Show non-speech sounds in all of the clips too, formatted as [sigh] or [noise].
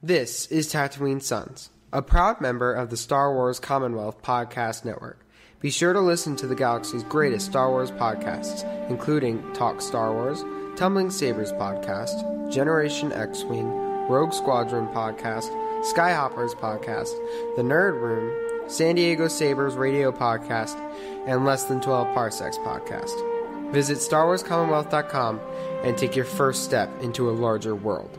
This is Tatooine Sons, a proud member of the Star Wars Commonwealth Podcast Network. Be sure to listen to the galaxy's greatest Star Wars podcasts, including Talk Star Wars, Tumbling Sabers Podcast, Generation X Wing, Rogue Squadron Podcast, Skyhoppers Podcast, The Nerd Room, San Diego Sabers Radio Podcast, and Less Than 12 Parsecs Podcast. Visit StarWarsCommonwealth.com and take your first step into a larger world.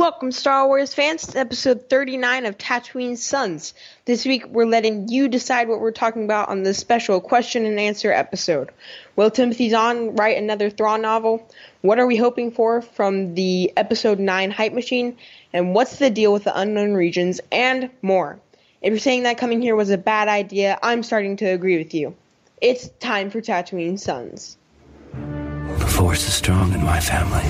Welcome, Star Wars fans, to episode 39 of Tatooine Sons. This week, we're letting you decide what we're talking about on this special question and answer episode. Will Timothy Zahn write another Thrawn novel? What are we hoping for from the episode 9 hype machine? And what's the deal with the unknown regions? And more. If you're saying that coming here was a bad idea, I'm starting to agree with you. It's time for Tatooine Sons. The force is strong in my family.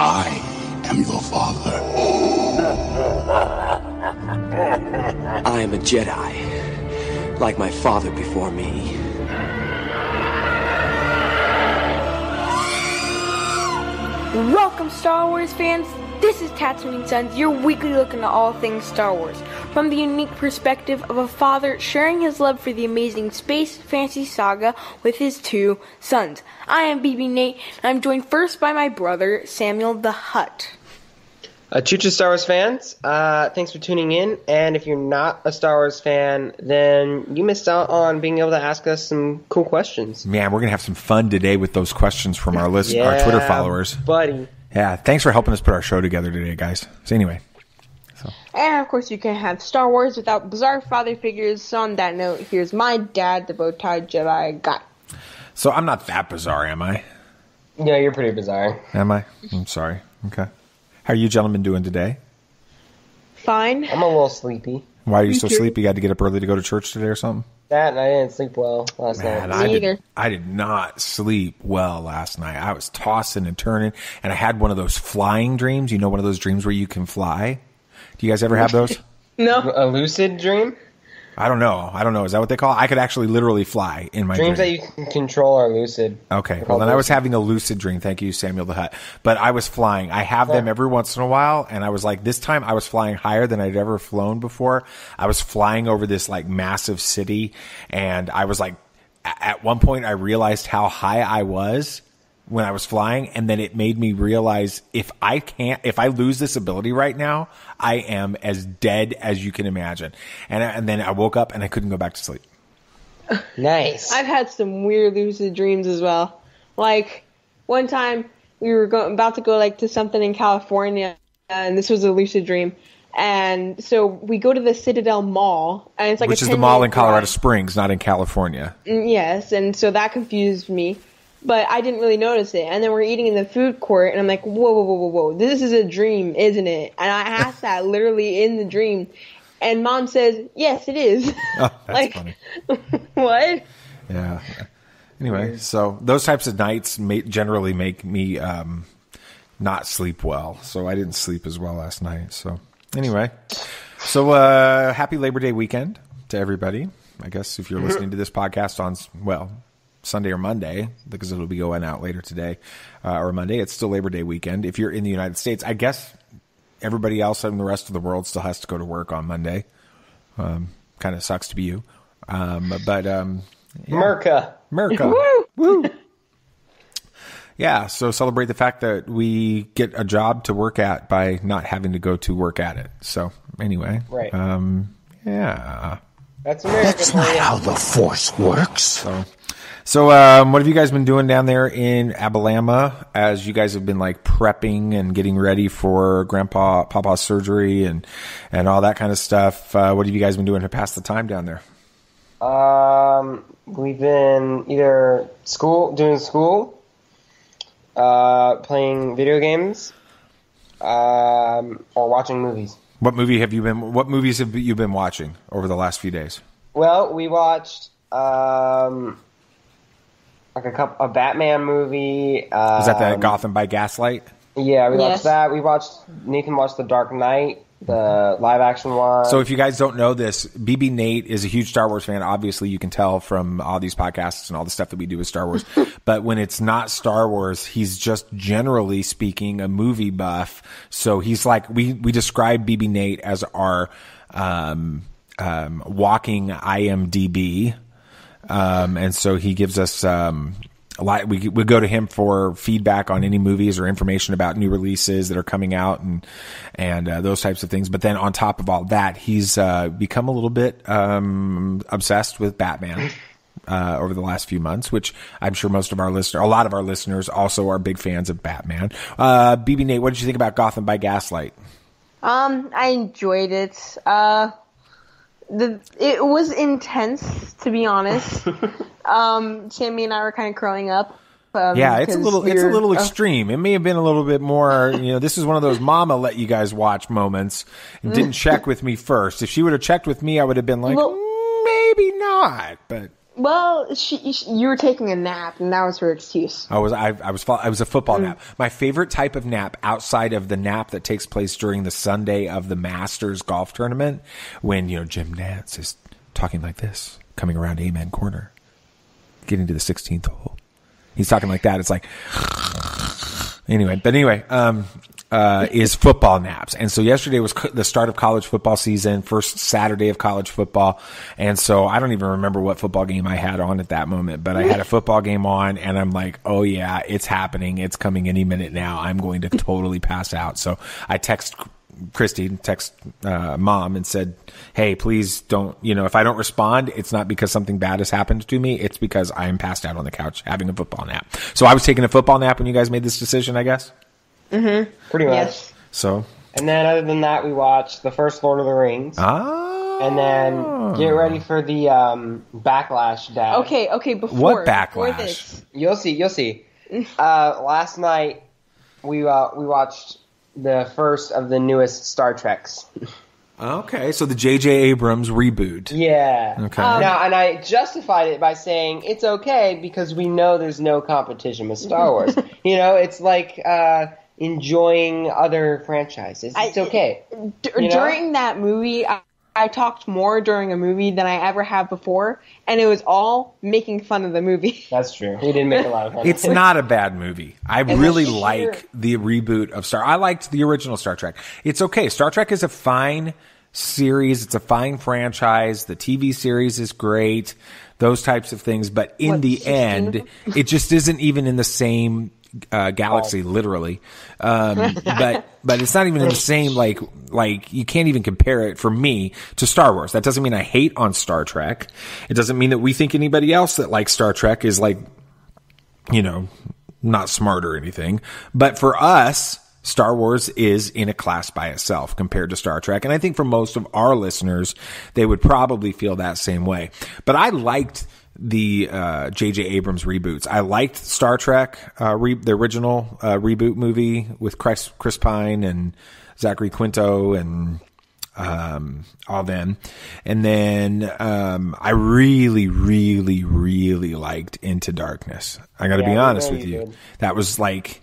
I am your father. [laughs] I am a Jedi, like my father before me. Welcome, Star Wars fans. This is Tatooine Sons, your weekly look into all things Star Wars, from the unique perspective of a father sharing his love for the amazing space fantasy saga with his two sons. I am BB Nate, and I'm joined first by my brother Samuel the Hutt. Uh, Choo Choo Star Wars fans, uh, thanks for tuning in. And if you're not a Star Wars fan, then you missed out on being able to ask us some cool questions. Man, we're gonna have some fun today with those questions from our list, our Twitter followers. buddy. Yeah, thanks for helping us put our show together today, guys. So anyway, And of course, you can have Star Wars without bizarre father figures. So on that note, here's my dad, the bow tie Jedi guy. so I'm not that bizarre, am I? Yeah, you're pretty bizarre. Am I? I'm sorry. Okay. How are you gentlemen doing today? Fine. I'm a little sleepy. Why are you so too. sleepy? You had to get up early to go to church today or something? That and I didn't sleep well last Man, night. I either. did, I did not sleep well last night. I was tossing and turning, and I had one of those flying dreams. You know, one of those dreams where you can fly. Do you guys ever have those? [laughs] No. A lucid dream? I don't know. I don't know. Is that what they call it? I could actually literally fly in my Dreams dream. that you can control are lucid. Okay. Well, then I was having a lucid dream. Thank you, Samuel the Hutt. But I was flying. I have them every once in a while, and I was like, this time I was flying higher than I'd ever flown before. I was flying over this like massive city, and I was like, at one point, I realized how high I was when I was flying, and then it made me realize if I can't, if I lose this ability right now, I am as dead as you can imagine. And and then I woke up and I couldn't go back to sleep. [laughs] Nice. I've had some weird lucid dreams as well. Like one time we were go- about to go like to something in California, and this was a lucid dream. And so we go to the Citadel Mall, and it's like Which a is the mall in Colorado drive. Springs, not in California. Mm, Yes, and so that confused me, but I didn't really notice it. And then we're eating in the food court, and I'm like, whoa, whoa, whoa, whoa, whoa, this is a dream, isn't it? And I [laughs] asked that literally in the dream, and mom says, yes, it is. Oh, [laughs] that's like, funny. [laughs] what? Yeah. Anyway, so those types of nights generally make me um, not sleep well. So I didn't sleep as well last night. So anyway, so uh, happy Labor Day weekend to everybody. I guess if you're listening to this podcast on well Sunday or Monday because it'll be going out later today uh, or Monday, it's still Labor Day weekend. If you're in the United States, I guess everybody else in the rest of the world still has to go to work on Monday. Um, kind of sucks to be you, um, but um, Merca. America. [laughs] Woo! Yeah, so celebrate the fact that we get a job to work at by not having to go to work at it. So, anyway. Right. Um, yeah. That's That's not how the force works. So, so um, what have you guys been doing down there in Alabama as you guys have been like prepping and getting ready for Grandpa Papa's surgery and and all that kind of stuff? Uh, what have you guys been doing to pass the time down there? Um, we've been either school doing school, uh, playing video games, um, or watching movies. What movie have you been? What movies have you been watching over the last few days? Well, we watched um, like a couple, a Batman movie. Um, Is that the Gotham by Gaslight? Yeah, we Yes. watched that. We watched Nathan watched The Dark Knight, the live action one. So if you guys don't know this, BB Nate is a huge Star Wars fan. Obviously, you can tell from all these podcasts and all the stuff that we do with Star Wars. [laughs] but when it's not Star Wars, he's just generally speaking a movie buff. So he's like we we describe BB Nate as our um, um, walking IMDb, um, and so he gives us. Um, a lot, we we go to him for feedback on any movies or information about new releases that are coming out and and uh, those types of things. But then on top of all that, he's uh, become a little bit um, obsessed with Batman. Uh, over the last few months, which I'm sure most of our listeners, a lot of our listeners, also are big fans of Batman. Uh, BB Nate, what did you think about Gotham by Gaslight? Um, I enjoyed it. Uh, the it was intense to be honest. [laughs] um, Sammy and I were kind of curling up. Um, Yeah, it's a 'cause little it's a you're- little uh, extreme. It may have been a little bit more, you know, this is one of those mama let you guys watch moments and didn't [laughs] check with me first. If she would have checked with me, I would have been like, Well- "Mm, maybe not. But well, she, she, you were taking a nap, and that was her excuse. I was I, I was I was a football nap. My favorite type of nap outside of the nap that takes place during the Sunday of the Masters golf tournament when, you know, Jim Nantz is talking like this, coming around Amen corner, getting to the 16th hole. He's talking like that. It's like [sighs] anyway, but anyway, um, uh, is football naps. And so yesterday was co- the start of college football season, first Saturday of college football. And so I don't even remember what football game I had on at that moment, but I had a football game on and I'm like, oh yeah, it's happening. It's coming any minute now. I'm going to totally pass out. So I text Christy, text uh, mom and said, "Hey, please don't. You know, if I don't respond, it's not because something bad has happened to me. It's because I am passed out on the couch having a football nap. So I was taking a football nap when you guys made this decision, I guess. Pretty much. Yes. So And then other than that, we watched the first Lord of the Rings. ah, And then get ready for the um, backlash, Dad. Okay, okay. Before What before backlash? this, You'll see. You'll see. Uh, last night we uh, we watched the first of the newest Star Treks. okay. So the J.J. Abrams reboot. Yeah. Okay. now, and I justified it by saying it's okay because we know there's no competition with Star Wars. [laughs] you know, it's like uh, enjoying other franchises. It's I- okay. D- You know? during that movie, I, I talked more during a movie than I ever have before, and it was all making fun of the movie. [laughs] That's true. We didn't make a lot of fun. It's not a bad movie. I the really sheer- like the reboot of Star. I liked the original Star Trek. It's okay. Star Trek is a fine series. It's a fine franchise. The TV series is great. Those types of things. But in What, the 16 end, it just isn't even in the same uh, galaxy, literally. Um, [laughs] but but it's not even in the same like like you can't even compare it for me to Star Wars. That doesn't mean I hate on Star Trek. It doesn't mean that we think anybody else that likes Star Trek is like you know, not smart or anything. But for us, Star Wars is in a class by itself compared to Star Trek. And I think for most of our listeners, they would probably feel that same way. But I liked the uh, J.J. Abrams reboots. I liked Star Trek, uh, re- the original uh, reboot movie with Chris, Chris Pine and Zachary Quinto and um, all them. And then um, I really, really, really liked Into Darkness. I got to Yeah, be honest with you did. That was like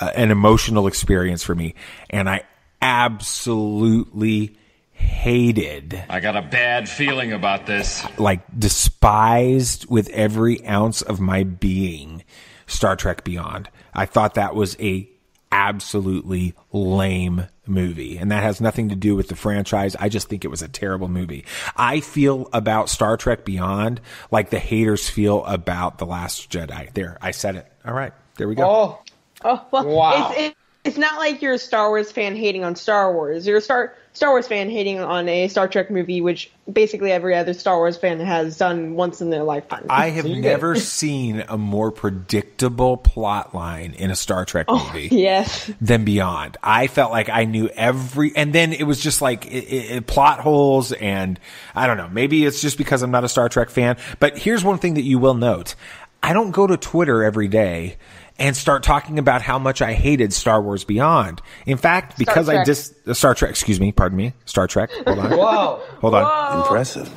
uh, an emotional experience for me. And I absolutely hated I got a bad feeling about this. like despised with every ounce of my being Star Trek Beyond. I thought that was a absolutely lame movie and that has nothing to do with the franchise. I just think it was a terrible movie. I feel about Star Trek Beyond like the haters feel about The Last Jedi. There, I said it. All right. There we go. Oh, Oh well, Wow. it's, it, it's not like you're a Star Wars fan hating on Star Wars. You're a Star Star Wars fan hating on a Star Trek movie, which basically every other Star Wars fan has done once in their lifetime. I have [laughs] you never seen a more predictable plot line in a Star Trek oh, movie. yes. than Beyond. I felt like I knew every, and then it was just like it, it, it- plot holes, and I don't know. Maybe it's just because I'm not a Star Trek fan. But here's one thing that you will note: I don't go to Twitter every day and start talking about how much I hated Star Wars Beyond. In fact, because I Trek. dis uh, Star Trek, excuse me, pardon me, Star Trek. Hold on, whoa. hold on. Impressive.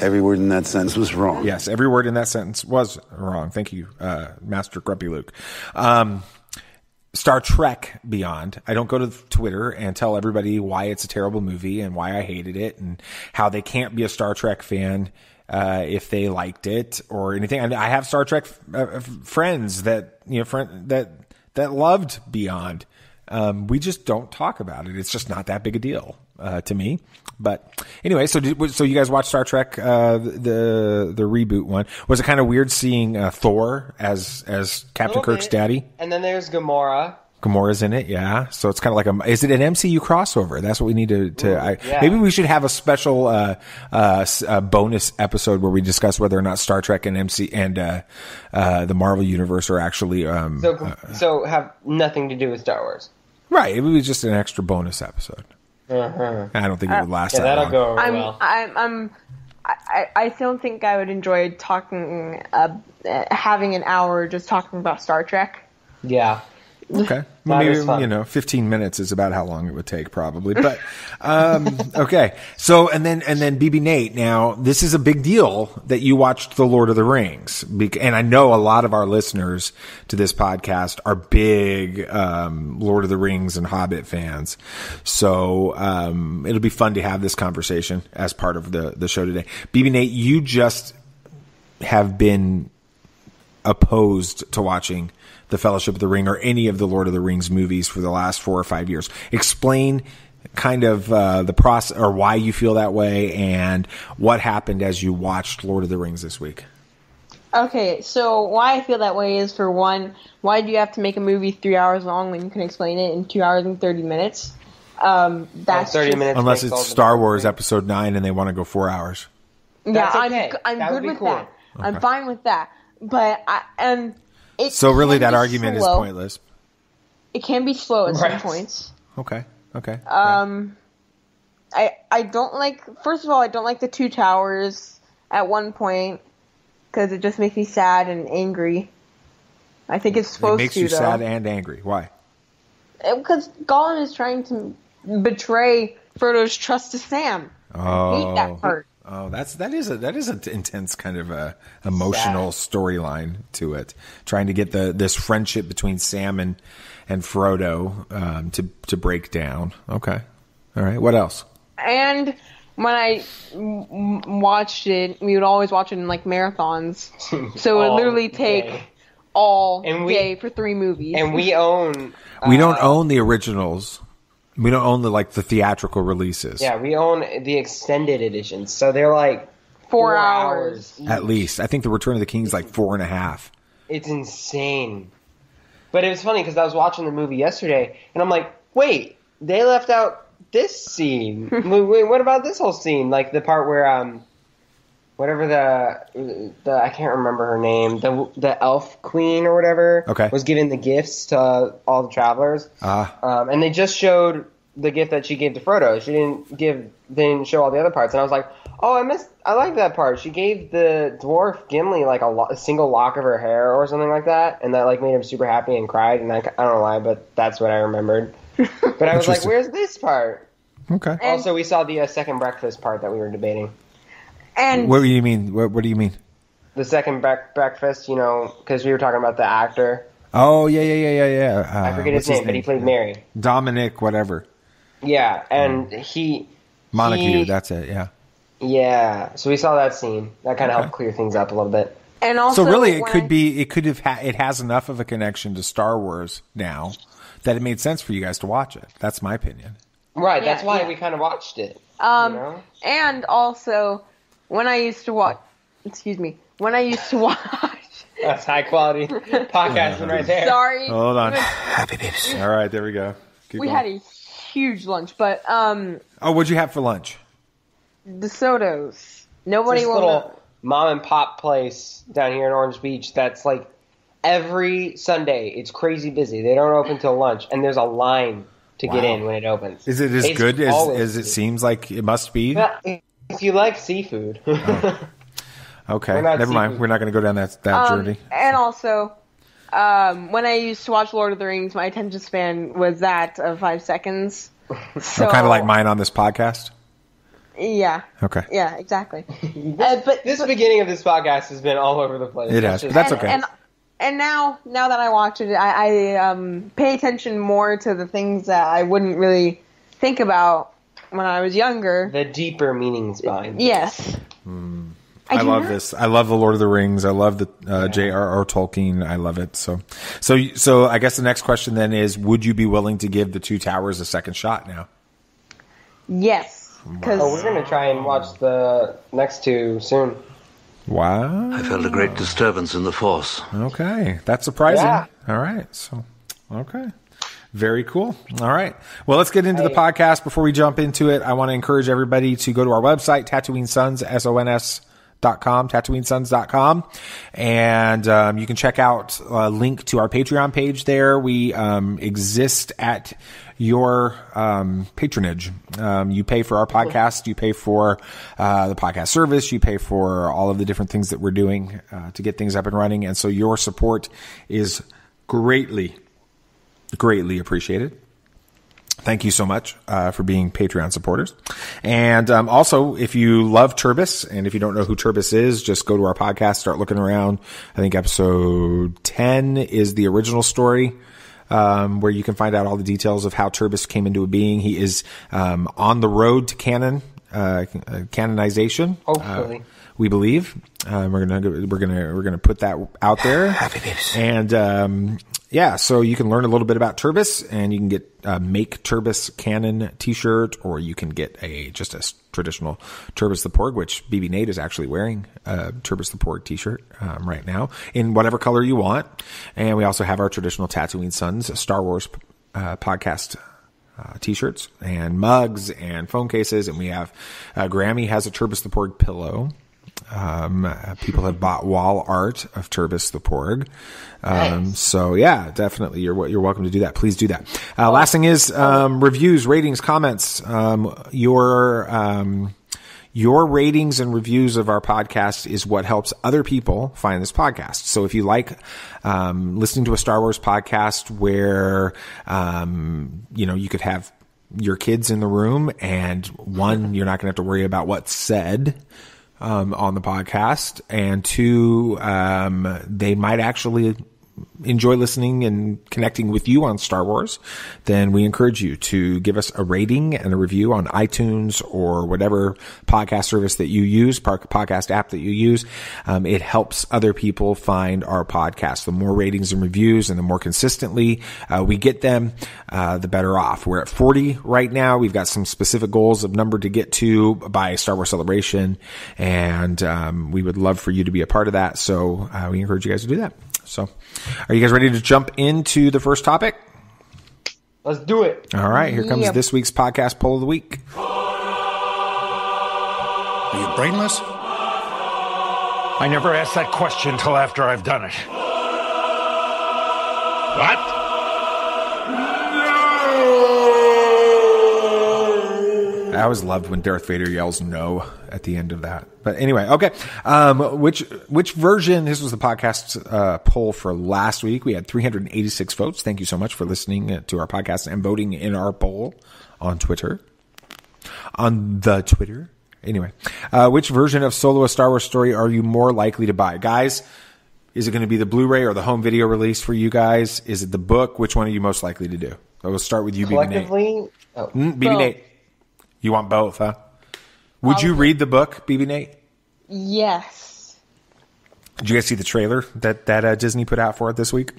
Every word in that sentence was wrong. Yes, every word in that sentence was wrong. Thank you, uh, Master Grumpy Luke. Um, Star Trek Beyond. I don't go to Twitter and tell everybody why it's a terrible movie and why I hated it and how they can't be a Star Trek fan uh, if they liked it or anything. And I have Star Trek uh, friends that you know friend that that loved Beyond. Um, we just don't talk about it. It's just not that big a deal uh, to me. But anyway, so did, so you guys watched Star Trek uh, the the reboot one? Was it kind of weird seeing uh, Thor as as Captain Kirk's bit. daddy? And then there's Gamora. Gamora's in it, yeah. So it's kind of like a. Is it an MCU crossover? That's what we need to. to I, yeah. Maybe we should have a special uh, uh, uh, bonus episode where we discuss whether or not Star Trek and MC and uh, uh, the Marvel universe are actually um, So uh, so have nothing to do with Star Wars. right. It would be just an extra bonus episode. I don't think it would last Uh-huh. Yeah, that that'll long. go over I'm, well. I'm, I'm, I, I don't think I would enjoy talking, uh, uh, having an hour just talking about Star Trek. Yeah. Okay. That Maybe, you know, 15 minutes is about how long it would take probably. But, um, [laughs] okay. So, and then, and then BB Nate. Now, this is a big deal that you watched The Lord of the Rings. And I know a lot of our listeners to this podcast are big, um, Lord of the Rings and Hobbit fans. So, um, it'll be fun to have this conversation as part of the, the show today. BB Nate, you just have been opposed to watching the Fellowship of the Ring or any of the Lord of the Rings movies for the last four or five years. Explain kind of uh, the process or why you feel that way and what happened as you watched Lord of the Rings this week. Okay, so why I feel that way is for one, why do you have to make a movie three hours long when you can explain it in two hours and thirty minutes? Um, that's Thirty just- minutes. Unless it's Star difference. Wars Episode 9 and they want to go four hours. Yeah, That's I'm. I'm That good with cool. that. I'm fine with that. But I and it So really that be argument is pointless. It can be slow at some points. Okay. Okay. Um, I I don't like. First of all, I don't like the two towers at one point because it just makes me sad and angry. I think it's it supposed makes to you though. sad and angry. Why? because Gollum is trying to betray Frodo's trust to Sam. I hate Oh. that part. Oh, that's that is a that is an intense kind of a emotional storyline to it. Trying to get the this friendship between Sam and and Frodo um, to to break down. Okay, all right. What else? And when I m- m- watched it, we would always watch it in like marathons. [laughs] So it would literally take day. all And we- day for three movies. And we own. we uh, don't own the originals. We don't own the like the theatrical releases. Yeah, we own the extended editions, so they're like four, four hours. each. At least I think the Return of the King is like four and a half. It's insane. But it was funny because I was watching the movie yesterday, and I'm like, wait, they left out this scene. [laughs] wait, wait, what about this whole scene? Like the part where um, whatever the the I can't remember her name, the the elf queen or whatever, Okay. was giving the gifts to all the travelers. Ah. Um, and they just showed the gift that she gave to Frodo. She didn't give, they didn't show all the other parts. And I was like, oh, I missed, I like that part. She gave the dwarf Gimli like a, lo- a single lock of her hair or something like that, and that like made him super happy and cried. And I, I don't know why, but that's what I remembered. [laughs] But I was like, where's this part? Okay. Also, we saw the uh, second breakfast part that we were debating. And What do you mean? What, what do you mean? The second bre- breakfast, you know, because we were talking about the actor. Oh yeah yeah yeah yeah yeah. Uh, I forget his what's name, but he played Merry. Dominic whatever. Yeah, and he. Montague. he- That's it. Yeah. Yeah, so we saw that scene. That kind of Okay. helped clear things up a little bit. and also So really, it could I- be. It could have. Ha- it has enough of a connection to Star Wars now that it made sense for you guys to watch it. That's my opinion. Right, Yeah, that's why yeah. we kind of watched it. Um, you know? and also when I used to watch, excuse me, when I used to watch. [laughs] That's high quality podcasting right there. Sorry, Hold on. Happy babies. All right, there we go. Keep we going. had a huge lunch, but um, Oh, what'd you have for lunch? the Sotos. Nobody this will little know. mom and pop place down here in Orange Beach that's like every Sunday it's crazy busy. They don't open till lunch, and there's a line to get in when it opens. Is it as It's good as, as it busy. seems like it must be? Well, if you like seafood, [laughs] Okay, We're not never mind. We're not going to go down that that Um, journey. and also, um, when I used to watch Lord of the Rings, my attention span was that of five seconds. [laughs] So kind of like mine on this podcast. Yeah. Okay, Yeah. Exactly. [laughs] uh, but this beginning of this podcast has been all over the place. It has, but that's and, okay. And and now now that I watch it, I, I um, pay attention more to the things that I wouldn't really think about when I was younger. The deeper meanings behind. it. Yes. I, do love not- this. I love the Lord of the Rings. I love the uh, J.R.R. Tolkien. I love it. So, so, so I guess the next question then is: Would you be willing to give the Two Towers a second shot now? Yes. Because Oh, we're gonna try and watch the next two soon. Wow. I felt a great disturbance in the force. Okay, that's surprising. Yeah. All right, so okay, very cool. All right, well, let's get into the podcast. Before we jump into it, I want to encourage everybody to go to our website, Tatooine Sons, S O N S. Dot com, tatooinesons.com. And, um, you can check out a link to our Patreon page there. We, um, exist at your, um, patronage. Um, you pay for our podcast, you pay for, uh, the podcast service, you pay for all of the different things that we're doing, uh, to get things up and running. And so your support is greatly, greatly appreciated. Thank you so much uh, for being Patreon supporters. And um, also, if you love Turbis, and if you don't know who Turbis is, just go to our podcast, start looking around. I think episode 10 is the original story. Um, where you can find out all the details of how Turbis came into being. He is um, on the road to canon, uh, canonization. Hopefully. Uh, we believe. Um, we're gonna we're gonna we're gonna put that out there. [sighs] And um, yeah, so you can learn a little bit about Turbis, and you can get a make Turbis canon T-shirt, or you can get a just a traditional Turbis the Porg, which BB Nate is actually wearing a Turbis the Porg T-shirt um, right now in whatever color you want. And we also have our traditional Tatooine Sons Star Wars uh, podcast uh, t-shirts and mugs and phone cases. And we have, uh, Grammy has a Turbis the Porg pillow. Um, uh, people have bought wall art of Turbis the Porg. Um, so yeah, definitely you're, you're welcome to do that. Please do that. Uh, last thing is, um, reviews, ratings, comments, um, your, um, your ratings and reviews of our podcast is what helps other people find this podcast. So if you like um, listening to a Star Wars podcast where um, you know you could have your kids in the room and one you're not going to have to worry about what's said um, on the podcast, and two um, they might actually enjoy listening and connecting with you on Star Wars, then we encourage you to give us a rating and a review on iTunes or whatever podcast service that you use, podcast app that you use. Um, it helps other people find our podcast. The more ratings and reviews and the more consistently uh, we get them, uh, the better off. We're at 40 right now. We've got some specific goals of number to get to by Star Wars Celebration, and um, we would love for you to be a part of that. So uh, we encourage you guys to do that. So, are you guys ready to jump into the first topic? Let's do it. All right, here comes Yep. this week's podcast poll of the week. Are you brainless? I never ask that question till after I've done it. What? I always loved when Darth Vader yells "no" at the end of that. But anyway, okay. Um, which which version? This was the podcast uh, poll for last week. We had 386 votes. Thank you so much for listening uh, to our podcast and voting in our poll on Twitter. On the Twitter. Anyway, uh, which version of Solo: A Star Wars Story are you more likely to buy, guys? Is it going to be the Blu-ray or the home video release for you guys? Is it the book? Which one are you most likely to do? So we'll start with you, BB Nate. Oh, Mm, BB Both. Nate. You want both, huh? Would you read the book, BB Nate? yes. Did you guys see the trailer that that uh, Disney put out for it this week?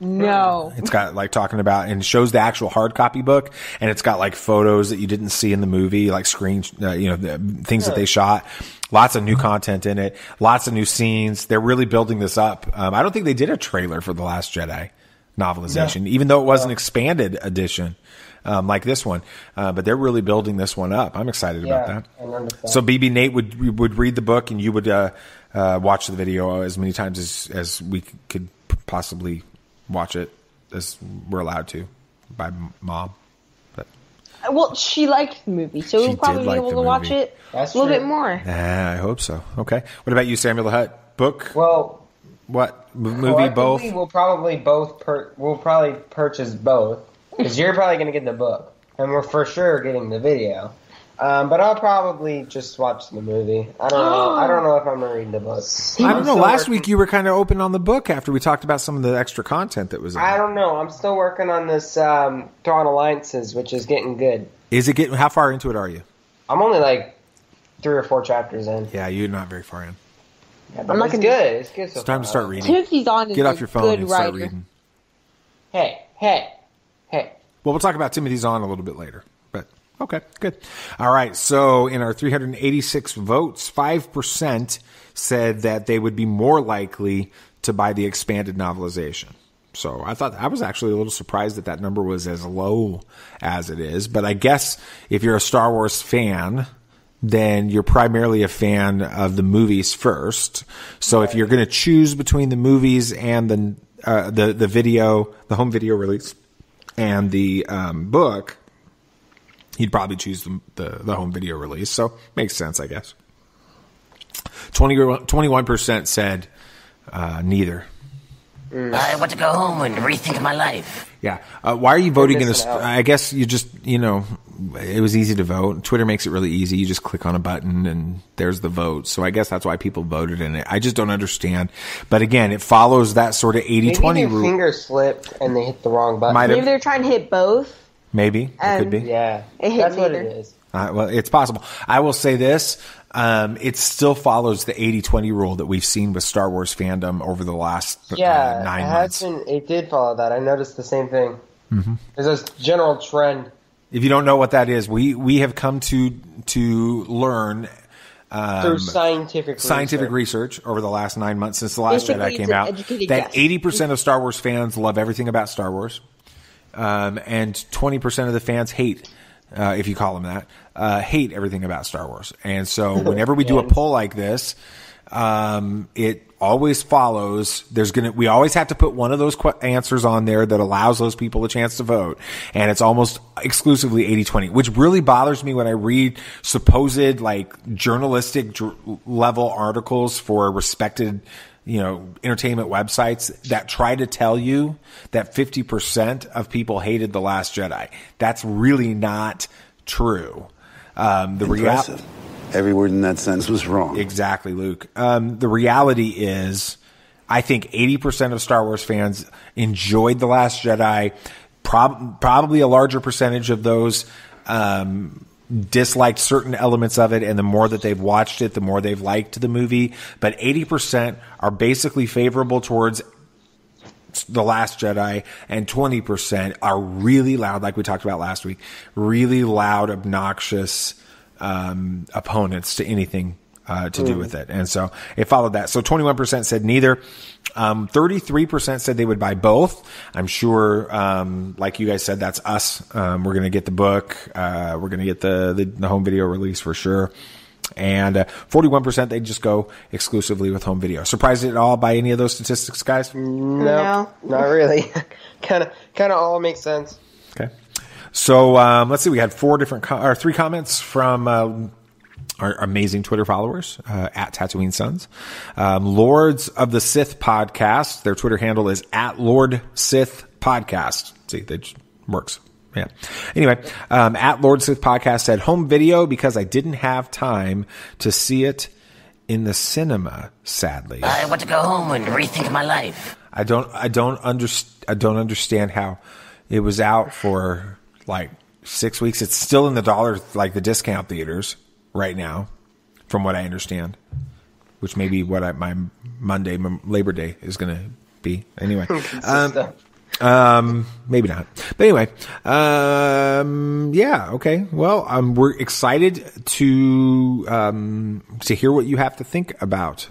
No. It's got like talking about and shows the actual hard copy book, and it's got like photos that you didn't see in the movie, like screen, uh, you know, the things that they shot. Lots of new content in it, lots of new scenes. They're really building this up. Um, I don't think they did a trailer for the Last Jedi novelization, even though it was an expanded edition. Um, like this one, uh, but they're really building this one up. I'm excited about yeah, that. That. So BB Nate would would read the book, and you would uh, uh, watch the video as many times as as we could possibly watch it as we're allowed to by mom. But Well, she liked the movie, so we'll probably did be like able the to watch it That's a little true. bit more. I hope so. Okay. What about you, Samuel the Hutt? Book? well, What M- movie? Both? We'll probably both. Per- we'll probably purchase both because you're probably going to get the book, and we're for sure getting the video. Um, but I'll probably just watch the movie. I don't know. I don't know if I'm gonna read the book. I don't know. Last working- week you were kind of open on the book after we talked about some of the extra content that was in I it. don't know. I'm still working on this um, Thrawn Alliances, which is getting good. Is it getting? How far into it are you? I'm only like three or four chapters in. Yeah, you're not very far in. Yeah, but I'm not it's gonna- good. It's good. So It's time to far. start reading. Timothy Zahn is Get off your phone good and start reading. Hey, hey, hey. Well, we'll talk about Timothy Zahn a little bit later. But okay, good. All right. So in our 386 votes, five percent said that they would be more likely to buy the expanded novelization. So I thought I was actually a little surprised that that number was as low as it is. But I guess if you're a Star Wars fan, then you're primarily a fan of the movies first. So if you're going to choose between the movies and the uh, the the video, the home video release, and the um, book, he'd probably choose the, the the home video release. So makes sense, I guess. 21 percent said uh, neither. I want to go home and rethink my life. Yeah. Uh, why are you voting in this? out. I guess you just, you know, it was easy to vote. Twitter makes it really easy. You just click on a button and there's the vote. So I guess that's why people voted in it. I just don't understand. But again, it follows that sort of 80 Maybe 20 their rule. finger slipped and they hit the wrong button. Might Maybe have, they're trying to hit both. maybe. It could be. Yeah, It hit that's what it is. Uh, well, it's possible. I will say this. Um, it still follows the 80 20 rule that we've seen with Star Wars fandom over the last uh, nine it months. has been. It did follow that. I noticed the same thing. Mm-hmm. There's a general trend. If you don't know what that is, we, we have come to, to learn through scientific Um, scientific research. research over the last nine months since the last Basically, Jedi came out that eighty percent of Star Wars fans love everything about Star Wars, um, and twenty percent of the fans hate, uh, if you call them that, uh, hate everything about Star Wars. And so, [laughs] whenever we do a poll like this, um, it always follows. There's gonna. We always have to put one of those qu- answers on there that allows those people a chance to vote, and it's almost exclusively 80-20, which really bothers me when I read supposed like journalistic dr- level articles for respected. You know, entertainment websites that try to tell you that 50% of people hated The Last Jedi. That's really not true. Um, the reality. Every word in that sentence was wrong. Exactly, Luke. Um, the reality is, I think 80% of Star Wars fans enjoyed The Last Jedi. Prob- probably a larger percentage of those um, disliked certain elements of it, and the more that they've watched it, the more they've liked the movie. But 80% are basically favorable towards the Last Jedi, and 20% are really loud, like we talked about last week, really loud, obnoxious um, opponents to anything uh, to do with it. And so it followed that. So 21% said neither. Um, 33% said they would buy both. I'm sure, um, like you guys said, that's us. Um, we're going to get the book. Uh, we're going to get the, the, the home video release for sure. And uh, 41% they just go exclusively with home video. Surprised at all by any of those statistics, guys? No, not really. Kind of, kind of all makes sense. Okay. So um, let's see. We had four different co- or three comments from uh, our amazing Twitter followers uh, at Tatooine Sons. Um, Lords of the Sith podcast. Their Twitter handle is at Lord Sith Podcast. See, that works. Yeah. Anyway, um, at Lord Sith Podcast said home video because I didn't have time to see it in the cinema. Sadly, I want to go home and rethink my life. I don't I don't underst- I don't understand how it was out for like six weeks. It's still in the dollar like the discount theaters right now, from what I understand. Which may be what I, my Monday m- Labor Day is going to be. Anyway, [laughs] um, um, maybe not. But anyway, um, yeah, okay. Well, um, we're excited to um, to hear what you have to think about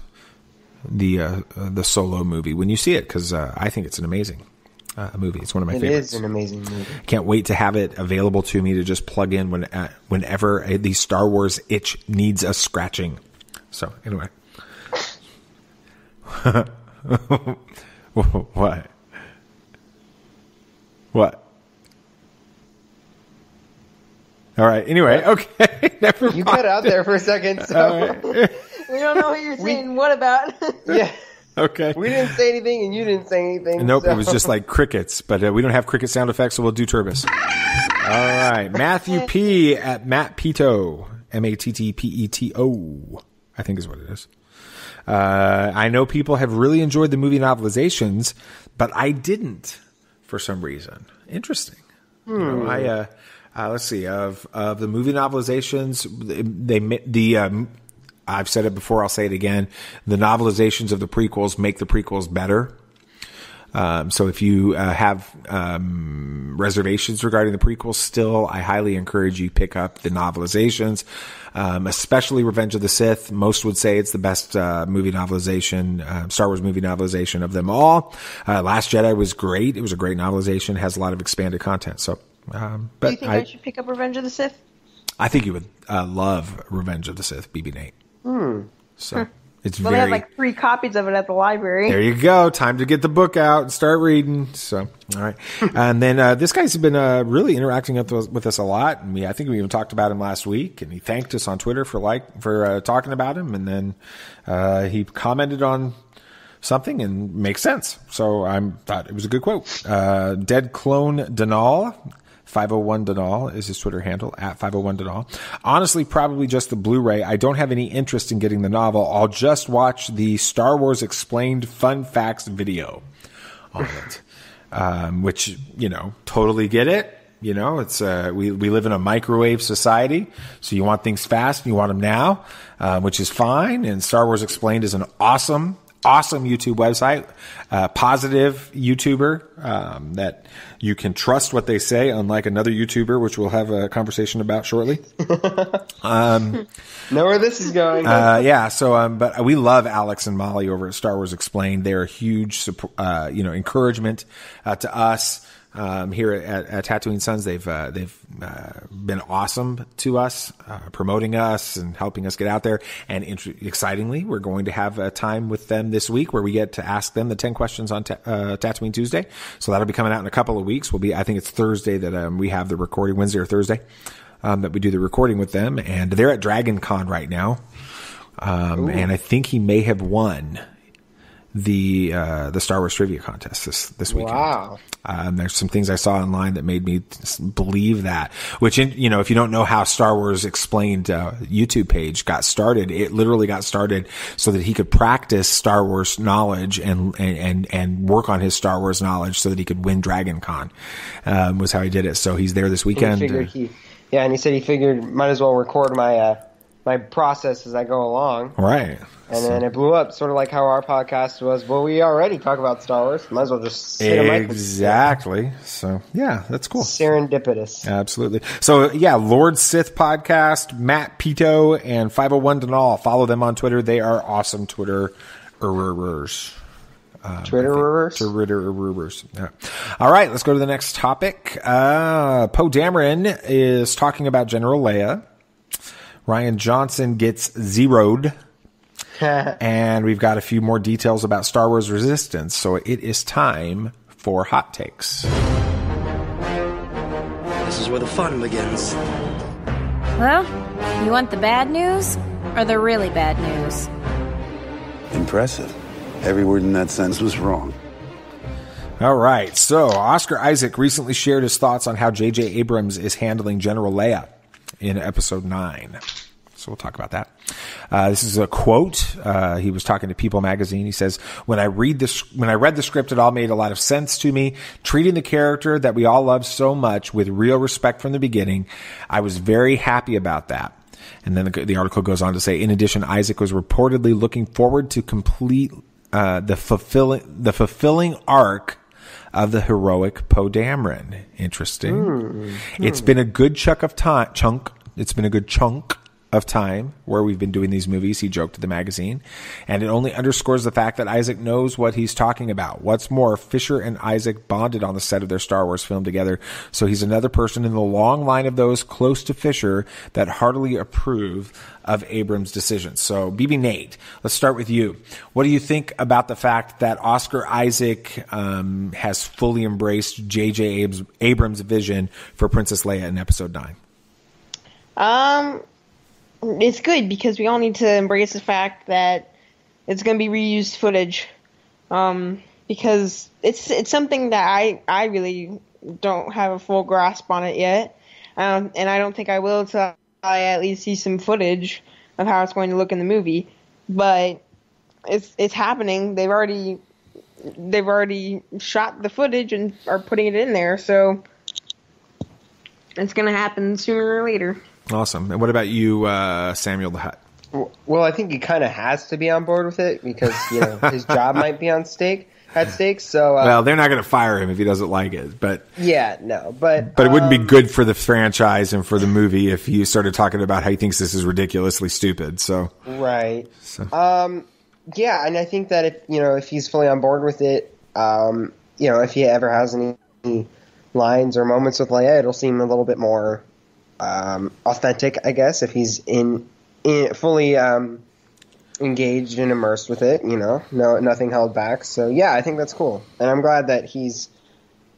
the uh, uh, the solo movie when you see it because uh, I think it's an amazing uh, movie. It's one of my It favorites. is an amazing movie. Can't wait to have it available to me to just plug in when uh, whenever uh, the Star Wars itch needs a scratching. So anyway, [laughs] what? What? All right. Anyway, okay. [laughs] Never You cut out there for a second, so [laughs] We don't know what you're saying. what about? [laughs] yeah, Okay. we didn't say anything and you didn't say anything. Nope, so- it was just like crickets, but uh, we don't have cricket sound effects, so we'll do turbis. All right, Matthew P at Matt Peto, M A T T P E T O, I think is what it is. Uh, I know people have really enjoyed the movie novelizations, but I didn't for some reason. Interesting. You know, I uh, uh, let's see of of the movie novelizations, they ma- the um, I've said it before, I'll say it again. The novelizations of the prequels make the prequels better. Um, so if you uh, have um, reservations regarding the prequels still, I highly encourage you pick up the novelizations, um, especially Revenge of the Sith. Most would say it's the best uh, movie novelization, uh, Star Wars movie novelization of them all. Uh, Last Jedi was great. It was a great novelization, has a lot of expanded content. So, um, Do you think I, I, should pick up Revenge of the Sith? I think you would uh, love Revenge of the Sith, BB Nate. Hmm. So it's Well, they very have like three copies of it at the library. There you go. Time to get the book out and start reading. So, all right. [laughs] and then uh, this guy's been uh, really interacting with us, with us a lot. And we, I think we even talked about him last week, and he thanked us on Twitter for like for uh, talking about him. And then uh, he commented on something and makes sense. So I thought it was a good quote. Uh, Dead clone Denal. 501 Denal is his Twitter handle at 501 Denal. Honestly, probably just the Blu-ray. I don't have any interest in getting the novel. I'll just watch the Star Wars Explained Fun Facts video on it, um, which you know totally get it. You know, it's uh, we we live in a microwave society, so you want things fast and you want them now, uh, which is fine. And Star Wars Explained is an awesome, awesome YouTube website, uh, positive YouTuber um, that you can trust what they say, unlike another YouTuber, which we'll have a conversation about shortly. [laughs] um, Know where this is going. uh, yeah. So, um, but we love Alex and Molly over at Star Wars Explained. They're a huge, uh, you know, encouragement uh, to us um, here at, at Tatooine Sons. They've uh, they've uh, been awesome to us, uh, promoting us and helping us get out there. And int- excitingly, we're going to have a time with them this week where we get to ask them the ten questions on ta- uh, Tatooine Tuesday. So that'll be coming out in a couple of weeks. We'll be, I think it's Thursday that um, we have the recording, Wednesday or Thursday. Um, that we do the recording with them, and they're at Dragon Con right now. Um, and I think he may have won the uh, the Star Wars trivia contest this this weekend. Wow. Um, there's some things I saw online that made me believe that. Which, in, you know, if you don't know how Star Wars Explained uh, YouTube page got started, it literally got started so that he could practice Star Wars knowledge and and and, and work on his Star Wars knowledge so that he could win Dragon Con. Um, was how he did it. So he's there this he weekend. Uh, he, yeah, and he said he figured might as well record my uh, my process as I go along. right. And then it blew up, sort of like how our podcast was. Well, we already talk about Star Wars. Might as well just sit a mic Exactly. So yeah, that's cool. Serendipitous. Absolutely. So yeah, Lord Sith podcast, Matt Peto and 501 Denal. Follow them on Twitter. They are awesome Twitter errors. Um, Twitterers? Twitterers. Yeah. All right, let's go to the next topic. Uh, Poe Dameron is talking about General Leia. Rian Johnson gets zeroed. [laughs] and we've got a few more details about Star Wars Resistance. So it is time for hot takes. This is where the fun begins. Well, you want the bad news or the really bad news? Impressive. Every word in that sentence was wrong. All right. So Oscar Isaac recently shared his thoughts on how J.J. Abrams is handling General Leia in episode nine. So we'll talk about that. Uh, this is a quote. Uh, he was talking to People magazine. He says, when I read this, when I read the script, it all made a lot of sense to me. Treating the character that we all love so much with real respect from the beginning. I was very happy about that. And then the, the article goes on to say, in addition, Isaac was reportedly looking forward to complete uh, the fulfilling the fulfilling arc of the heroic Poe Dameron. Interesting. Hmm. It's been a good chunk of time. Chunk. It's been a good chunk of time where we've been doing these movies. He joked to the magazine, and it only underscores the fact that Isaac knows what he's talking about. What's more, Fisher and Isaac bonded on the set of their Star Wars film together, so he's another person in the long line of those close to Fisher that heartily approve of Abrams' decision. So, BB Nate, let's start with you. What do you think about the fact that Oscar Isaac um, has fully embraced J.J. Abrams, vision for Princess Leia in Episode Nine? Um, it's good because we all need to embrace the fact that it's going to be reused footage. Um, because it's it's something that I I really don't have a full grasp on it yet, um, and I don't think I will until I at least see some footage of how it's going to look in the movie. But it's it's happening. They've already they've already shot the footage and are putting it in there, so it's going to happen sooner or later. Awesome. And what about you, uh, Samuel the Hutt? Well, I think he kind of has to be on board with it because you know his [laughs] job might be on stake at stake. So, uh, well, they're not going to fire him if he doesn't like it, but yeah, no, but but it wouldn't be um, good for the franchise and for the movie if you started talking about how he thinks this is ridiculously stupid. So, Right. Um, yeah, and I think that if you know if he's fully on board with it, um, you know, if he ever has any lines or moments with Leia, it'll seem a little bit more um, authentic, I guess, if he's in, in fully um, engaged and immersed with it. You know, no nothing held back. So yeah, I think that's cool, and I'm glad that he's.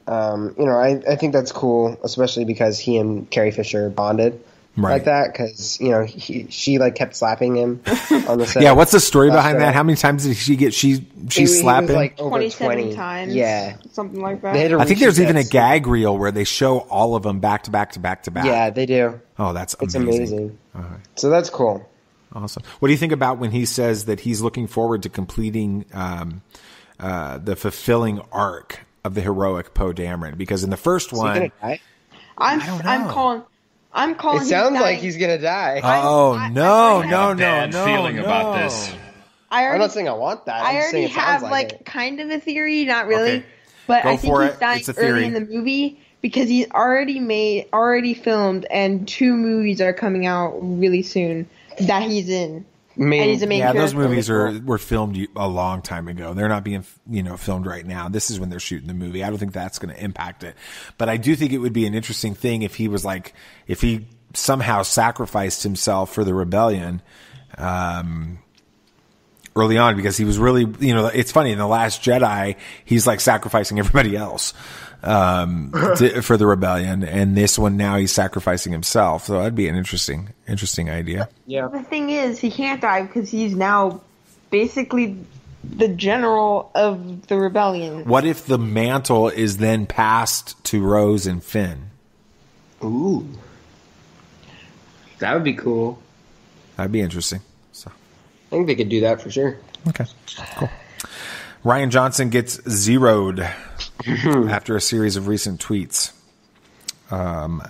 Um, you know, I, I think that's cool, especially because he and Carrie Fisher bonded Right. like that. Because you know, he, she like kept slapping him [laughs] on the set. yeah, what's the story behind show. that? How many times did she get she she He- he slap was, him? like over 27 20 times. Yeah, Something like that. They had to I think there's even a gag reel where they show all of them back to back to back to back. Yeah, they do. Oh, that's It's amazing. amazing. So that's cool. Awesome. What do you think about when he says that he's looking forward to completing um, uh, the fulfilling arc of the heroic Poe Dameron? Because in the first Is one, gonna? I'm don't I'm calling. I'm calling. It him sounds like he's gonna die. oh no, I- no, a no, bad no, feeling no. about this. I I'm already, not saying I want that. I'm I just saying already it have like, like kind of a theory, not really, Okay. but Go I think he's it. dying It's a early in the movie because he's already made, already filmed, and two movies are coming out really soon that he's in. Main- and he's a main Yeah, those movies are were filmed a long time ago. They're not being you know filmed right now. This is when they're shooting the movie. I don't think that's going to impact it, but I do think it would be an interesting thing if he was like if he somehow sacrificed himself for the rebellion. Um, early on because he was really, you know, it's funny in the last Jedi, he's like sacrificing everybody else, um, to, for the rebellion. And this one now he's sacrificing himself. So that'd be an interesting, interesting idea. yeah. The thing is, he can't die because he's now basically the general of the rebellion. What if the mantle is then passed to Rose and Finn? Ooh, that would be cool. That'd be interesting. So, I think they could do that for sure. okay, cool. Rian Johnson gets zeroed after a series of recent tweets. Um,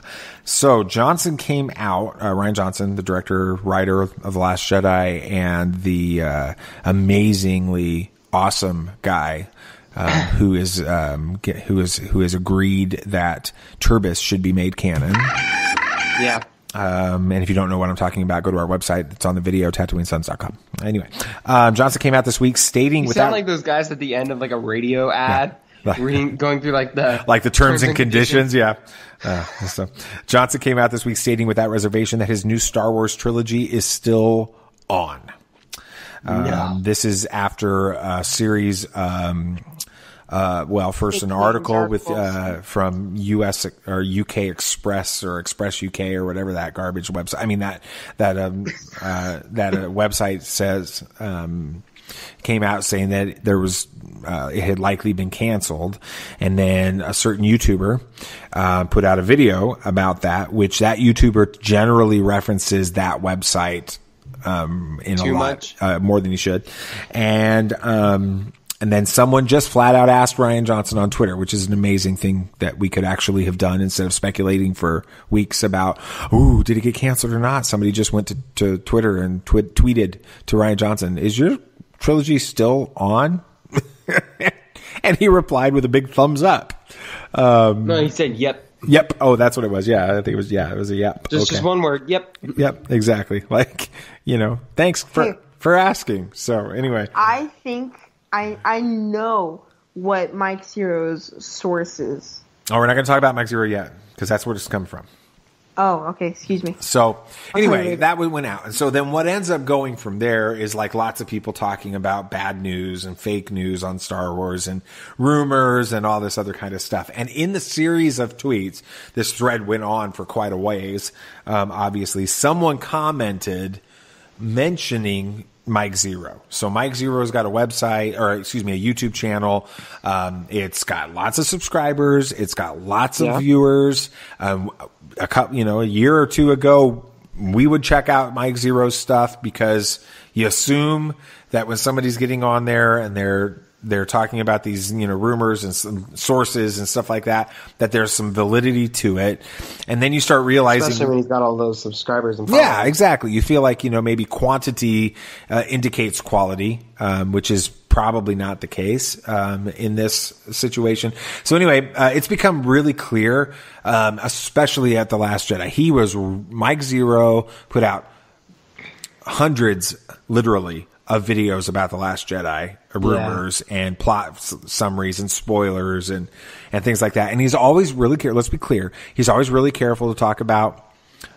so Johnson came out, uh, Rian Johnson, the director, writer of The Last Jedi, and the uh, amazingly awesome guy uh, who is um, get, who is who has agreed that Turbis should be made canon. Yeah. Um, and if you don't know what I'm talking about, go to our website. It's on the video, TatooineSons.com. Anyway, um, Johnson came out this week stating You without sound like those guys at the end of like a radio ad, Like- reading, [laughs] going through like the like the terms, and conditions. Yeah. Uh, so Johnson came out this week stating without reservation that his new Star Wars trilogy is still on. Um, This is after a series. Um, uh, well, first an article with uh, from U.S. or U.K. Express or Express UK or whatever that garbage website. I mean that that um, uh, that uh, website says um, came out saying that there was uh, it had likely been canceled, and then a certain YouTuber uh, put out a video about that, which that YouTuber generally references that website um, in Too a lot much? uh, more than he should, and um, and then someone just flat out asked Rian Johnson on Twitter, which is an amazing thing that we could actually have done instead of speculating for weeks about, ooh, did it get canceled or not? Somebody just went to, to Twitter and twi- tweeted to Rian Johnson, is your trilogy still on? [laughs] and he replied with a big thumbs up. Um, No, he said yep. Yep. Oh, that's what it was. Yeah, I think it was. Yeah, it was a yep. Just Okay. just one word. Yep. Yep. Exactly. [laughs] Like, you know, thanks for for asking. So anyway, I think I I know what Mike Zeroh's source is. oh, we're not going to talk about Mike Zeroh yet because that's where it's coming from. Oh, okay. Excuse me. So anyway, that went out. And so then what ends up going from there is like lots of people talking about bad news and fake news on Star Wars and rumors and all this other kind of stuff. And in the series of tweets, this thread went on for quite a ways. Um, obviously, someone commented mentioning Mike Zeroh. So Mike Zeroh's got a website, or excuse me, a YouTube channel. Um, it's got lots of subscribers. It's got lots of viewers. Um, a couple, you know, a year or two ago, we would check out Mike Zeroh's stuff because you assume that when somebody's getting on there and they're they're talking about these you know rumors and some sources and stuff like that that there's some validity to it and then you start realizing Especially when he's got all those subscribers and yeah, exactly. You feel like you know maybe quantity uh, indicates quality, um, which is probably not the case um, in this situation. So anyway, uh, it's become really clear, um, especially at the Last Jedi. He was Mike Zeroh put out hundreds, literally, of videos about the Last Jedi, rumors and plot summaries and spoilers and and things like that. And he's always really careful. Let's be clear. He's always really careful to talk about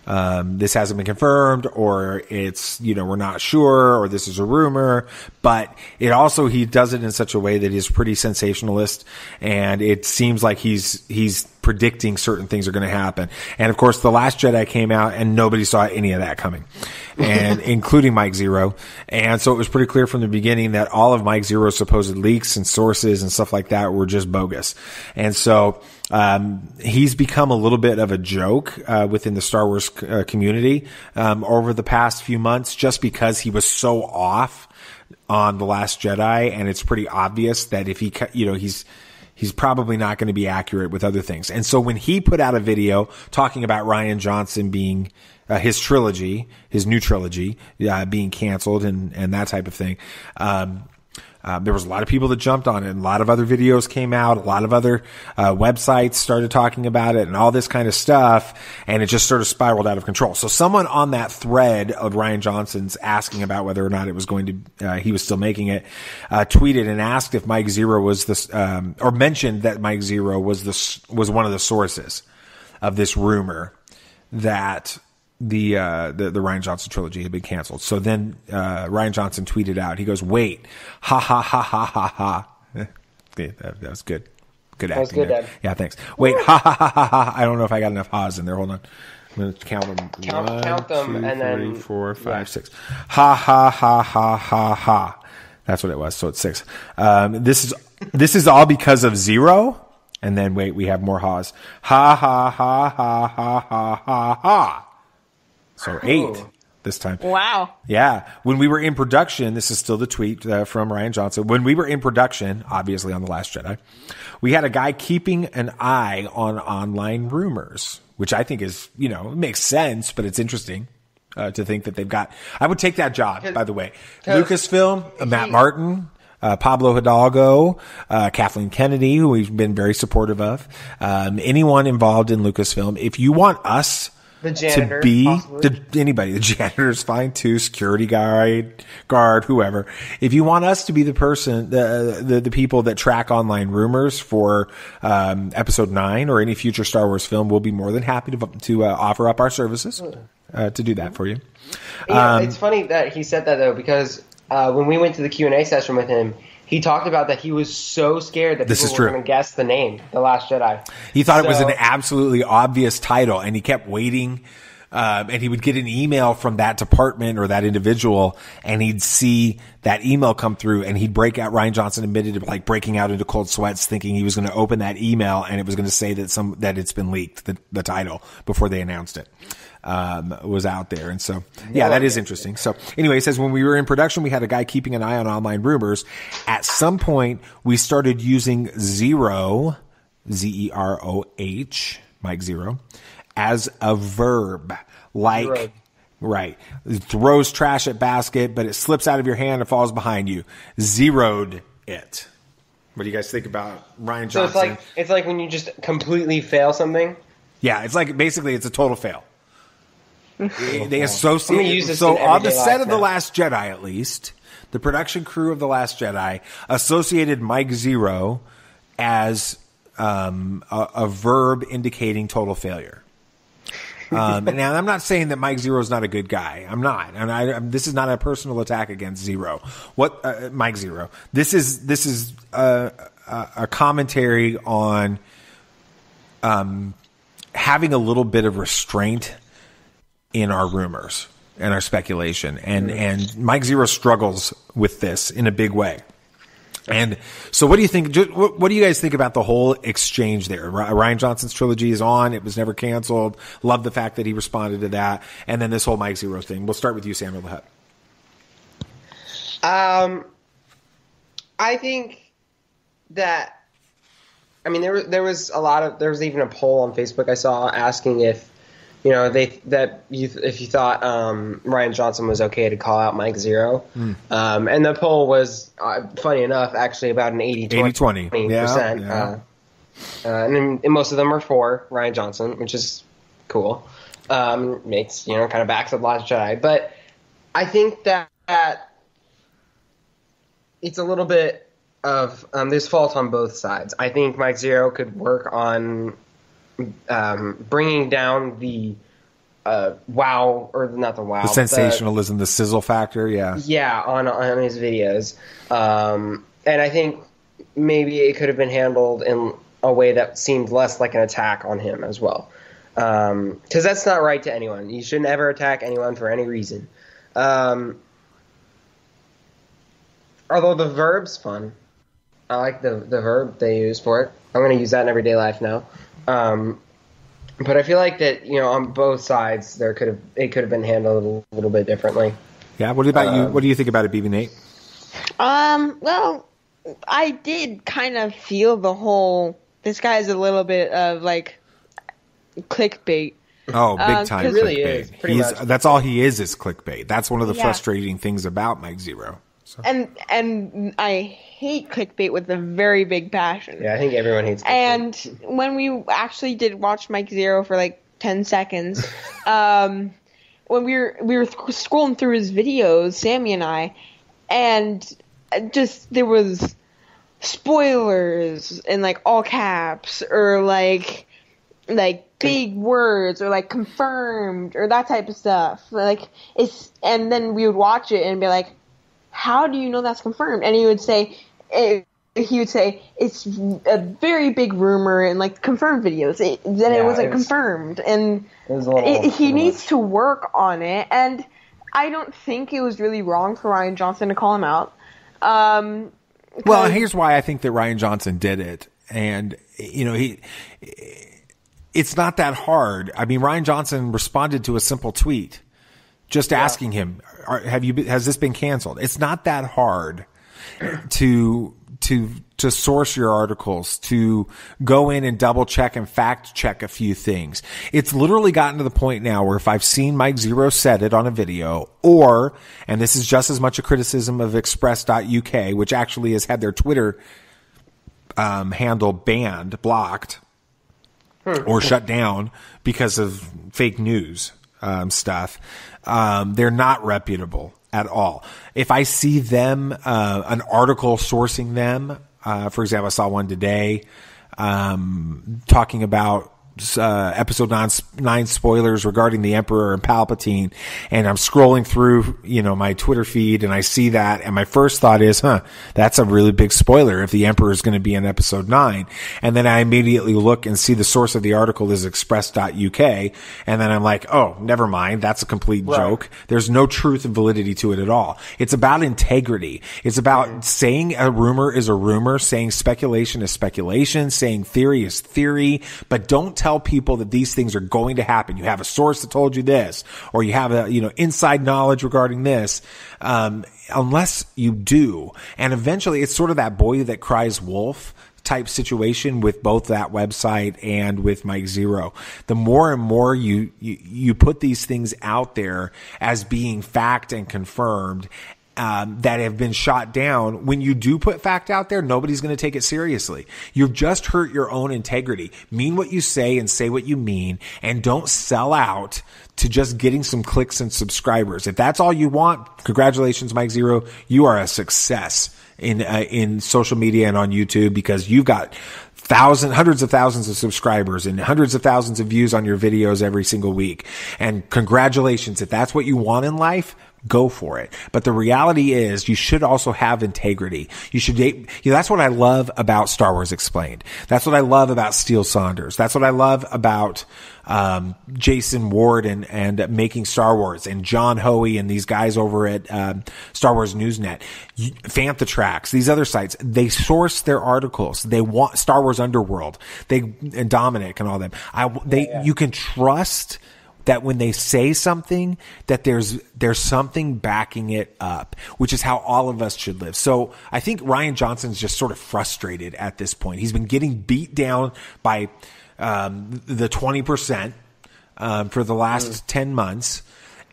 um, this hasn't been confirmed or it's you know we're not sure or this is a rumor but it also he does it in such a way that he's pretty sensationalist and it seems like he's he's predicting certain things are going to happen. And of course the last jedi came out and nobody saw any of that coming and [laughs] including mike zeroh. And so it was pretty clear from the beginning that all of mike zeroh's supposed leaks and sources and stuff like that were just bogus. And so um, he's become a little bit of a joke uh, within the Star Wars uh, community um, over the past few months, just because he was so off on the Last Jedi, and it's pretty obvious that if he, you know, he's he's probably not going to be accurate with other things. And so when he put out a video talking about Rian Johnson being uh, his trilogy, his new trilogy, uh, being canceled and and that type of thing. Um, uh, there was a lot of people that jumped on it, and a lot of other videos came out. A lot of other uh, websites started talking about it, and all this kind of stuff, and it just sort of spiraled out of control. So, someone on that thread of Rian Johnson's asking about whether or not it was going to, uh, he was still making it, uh, tweeted and asked if Mike Zeroh was this, um, or mentioned that Mike Zeroh was this was one of the sources of this rumor that the uh, the the Rian Johnson trilogy had been canceled. So then uh, Rian Johnson tweeted out. He goes, "Wait, ha ha ha ha ha ha." Yeah, that, that was good. Good acting. was good, there. Dad. Yeah, thanks. Wait, ha ha ha ha ha. I don't know if I got enough ha's in there. Hold on. I'm gonna count them. Count- One, count them two, and then- three, four, five, yeah. six. Ha ha ha ha ha ha. That's what it was. So it's six. Um, this is this is all because of zero. And then wait, we have more ha's. Ha ha ha ha ha ha ha ha. So eight this time. Wow. Yeah. When we were in production, this is still the tweet uh, from Rian Johnson. When we were in production, obviously on The Last Jedi, we had a guy keeping an eye on online rumors, which I think is, you know, it makes sense, but it's interesting. Uh, to think that they've got, I would take that job, by the way, Lucasfilm, uh, Matt Martin, uh, Pablo Hidalgo, uh, Kathleen Kennedy, who we've been very supportive of, um, anyone involved in Lucasfilm. If you want us The janitor, to be the, anybody, the [laughs] janitor's fine too, security guard, guard, whoever. If you want us to be the person, the the, the people that track online rumors for um, episode nine or any future Star Wars film, we'll be more than happy to to uh, offer up our services uh, to do that for you. Yeah, Um, it's funny that he said that though because uh, when we went to the Q and A session with him, he talked about that he was so scared that This people is were going to guess the name, The Last Jedi. He thought it was an absolutely obvious title, and he kept waiting. Um, and he would get an email from that department or that individual, and he'd see that email come through, and he'd break out. Rian Johnson admitted to like breaking out into cold sweats, thinking he was going to open that email, and it was going to say that some that it's been leaked, the, the title before they announced it um, was out there. And so, yeah, that is interesting. So, anyway, he says when we were in production, we had a guy keeping an eye on online rumors. At some point, we started using zero, Z E R O H, Mike Zeroh, as a verb, like. Zeroed. Right. Throws trash at basket, but it slips out of your hand and falls behind you. Zeroed it. What do you guys think about Rian Johnson? So it's like it's like when you just completely fail something. Yeah, it's like basically it's a total fail. They I'm associate use so on the set life of the. Last Jedi, at least the production crew of the Last Jedi associated Mike Zeroh as um, a, a verb indicating total failure. [laughs] Um, and now I'm not saying that Mike Zeroh is not a good guy. I'm not, and I, I'm- this is not a personal attack against Zeroh. What uh, Mike Zeroh? This is this is a, a, a commentary on um, having a little bit of restraint in our rumors and our speculation. And and Mike Zeroh struggles with this in a big way. And so, what do you think? What, do you guys think about the whole exchange there? Rian Johnson's trilogy is on; it was never canceled. Love the fact that he responded to that, and then this whole Mike Zeroh thing. We'll start with you, Samuel the Hutt. Um, I think that. I mean, there there was a lot of there was even a poll on Facebook I saw asking if, you know, they that you if you thought um, Rian Johnson was okay to call out Mike Zeroh, um, and the poll was uh, funny enough actually about an 80 80-20. Yeah, percent. yeah. Uh, uh, and, and most of them are for Rian Johnson, which is cool. Um, makes you know kind of backs up Last Jedi, but I think that, that it's a little bit of um, there's fault on both sides. I think Mike Zeroh could work on um, bringing down the uh, wow or not the wow The sensationalism, the sizzle factor, yeah. yeah, on on his videos, um, and I think maybe it could have been handled in a way that seemed less like an attack on him as well, because that's not right to anyone. You shouldn't ever attack anyone for any reason. Um, although the verb's fun, I like the the verb they use for it. I'm going to use that in everyday life now. Um, but I feel like that you know on both sides there could have it could have been handled a little bit differently. Yeah. What about you? Um, What do you think about it, BB Nate? Um, well, I did kind of feel the whole. This guy's a little bit of like clickbait. Oh, big Um, time 'cause- clickbait. Really is, He's, much. That's all he is is clickbait. That's one of the Yeah. frustrating things about Mike Zeroh. And and I hate clickbait with a very big passion. Yeah, I think everyone hates. And when we actually did watch Mike Zeroh for like ten seconds, [laughs] um, when we were we were scrolling through his videos, Sammy and I, and just there was spoilers in like all caps or like like big words or like confirmed or that type of stuff. Like it's and then we would watch it and be like, how do you know that's confirmed? And he would say, eh, he would say it's a very big rumor and like confirmed videos. It, then it wasn't it was- confirmed, and It it, he needs to work on it. And I don't think it was really wrong for Rian Johnson to call him out. Um, Well, here's why I think that Rian Johnson did it, and you know he. It's not that hard. I mean, Rian Johnson responded to a simple tweet, just asking him, are, "Have you? Been, has this been canceled?" It's not that hard to to to source your articles, to go in and double check and fact check a few things. It's literally gotten to the point now where if I've seen Mike Zeroh said it on a video, or and this is just as much a criticism of Express.uk, which actually has had their Twitter um, handle banned, blocked, or shut down because of fake news um, stuff. Um, they're not reputable at all. If I see them, uh, an article sourcing them, uh, for example, I saw one today um, talking about uh, episode nine, nine spoilers regarding the Emperor and Palpatine, and I'm scrolling through, you know, my Twitter feed, and I see that, and my first thought is, huh, that's a really big spoiler if the Emperor is going to be in episode nine, and then I immediately look and see the source of the article is Express.uk, and then I'm like, oh, never mind, that's a complete joke. There's no truth and validity to it at all. It's about integrity. It's about saying a rumor is a rumor, saying speculation is speculation, saying theory is theory, but don't tell people that these things are going to happen. You have a source that told you this, or you have a, you know, inside knowledge regarding this, um, unless you do. And eventually it's sort of that boy that cries wolf type situation with both that website and with Mike Zeroh. The more and more you, you, you put these things out there as being fact and confirmed, um, that have been shot down. When you do put fact out there, nobody's going to take it seriously. You've just hurt your own integrity. Mean what you say and say what you mean, and don't sell out to just getting some clicks and subscribers. If that's all you want, congratulations, Mike Zeroh. You are a success in uh, in social media and on YouTube because you've got thousands, hundreds of thousands of subscribers and hundreds of thousands of views on your videos every single week. And congratulations. If that's what you want in life, go for it. But the reality is you should also have integrity. You should, you know, that's what I love about Star Wars Explained. That's what I love about Steele Saunders. That's what I love about, um, Jason Ward and, and making Star Wars and John Hoey and these guys over at, um, Star Wars Newsnet, Fantha Tracks, these other sites, they source their articles. They want Star Wars Underworld. They, and Dominic and all them. I, they, yeah, yeah. you can trust, that when they say something that there's there's something backing it up which is how all of us should live. So i think rian johnson's just sort of frustrated at this point. He's been getting beat down by um, the 20% um, for the last mm. 10 months.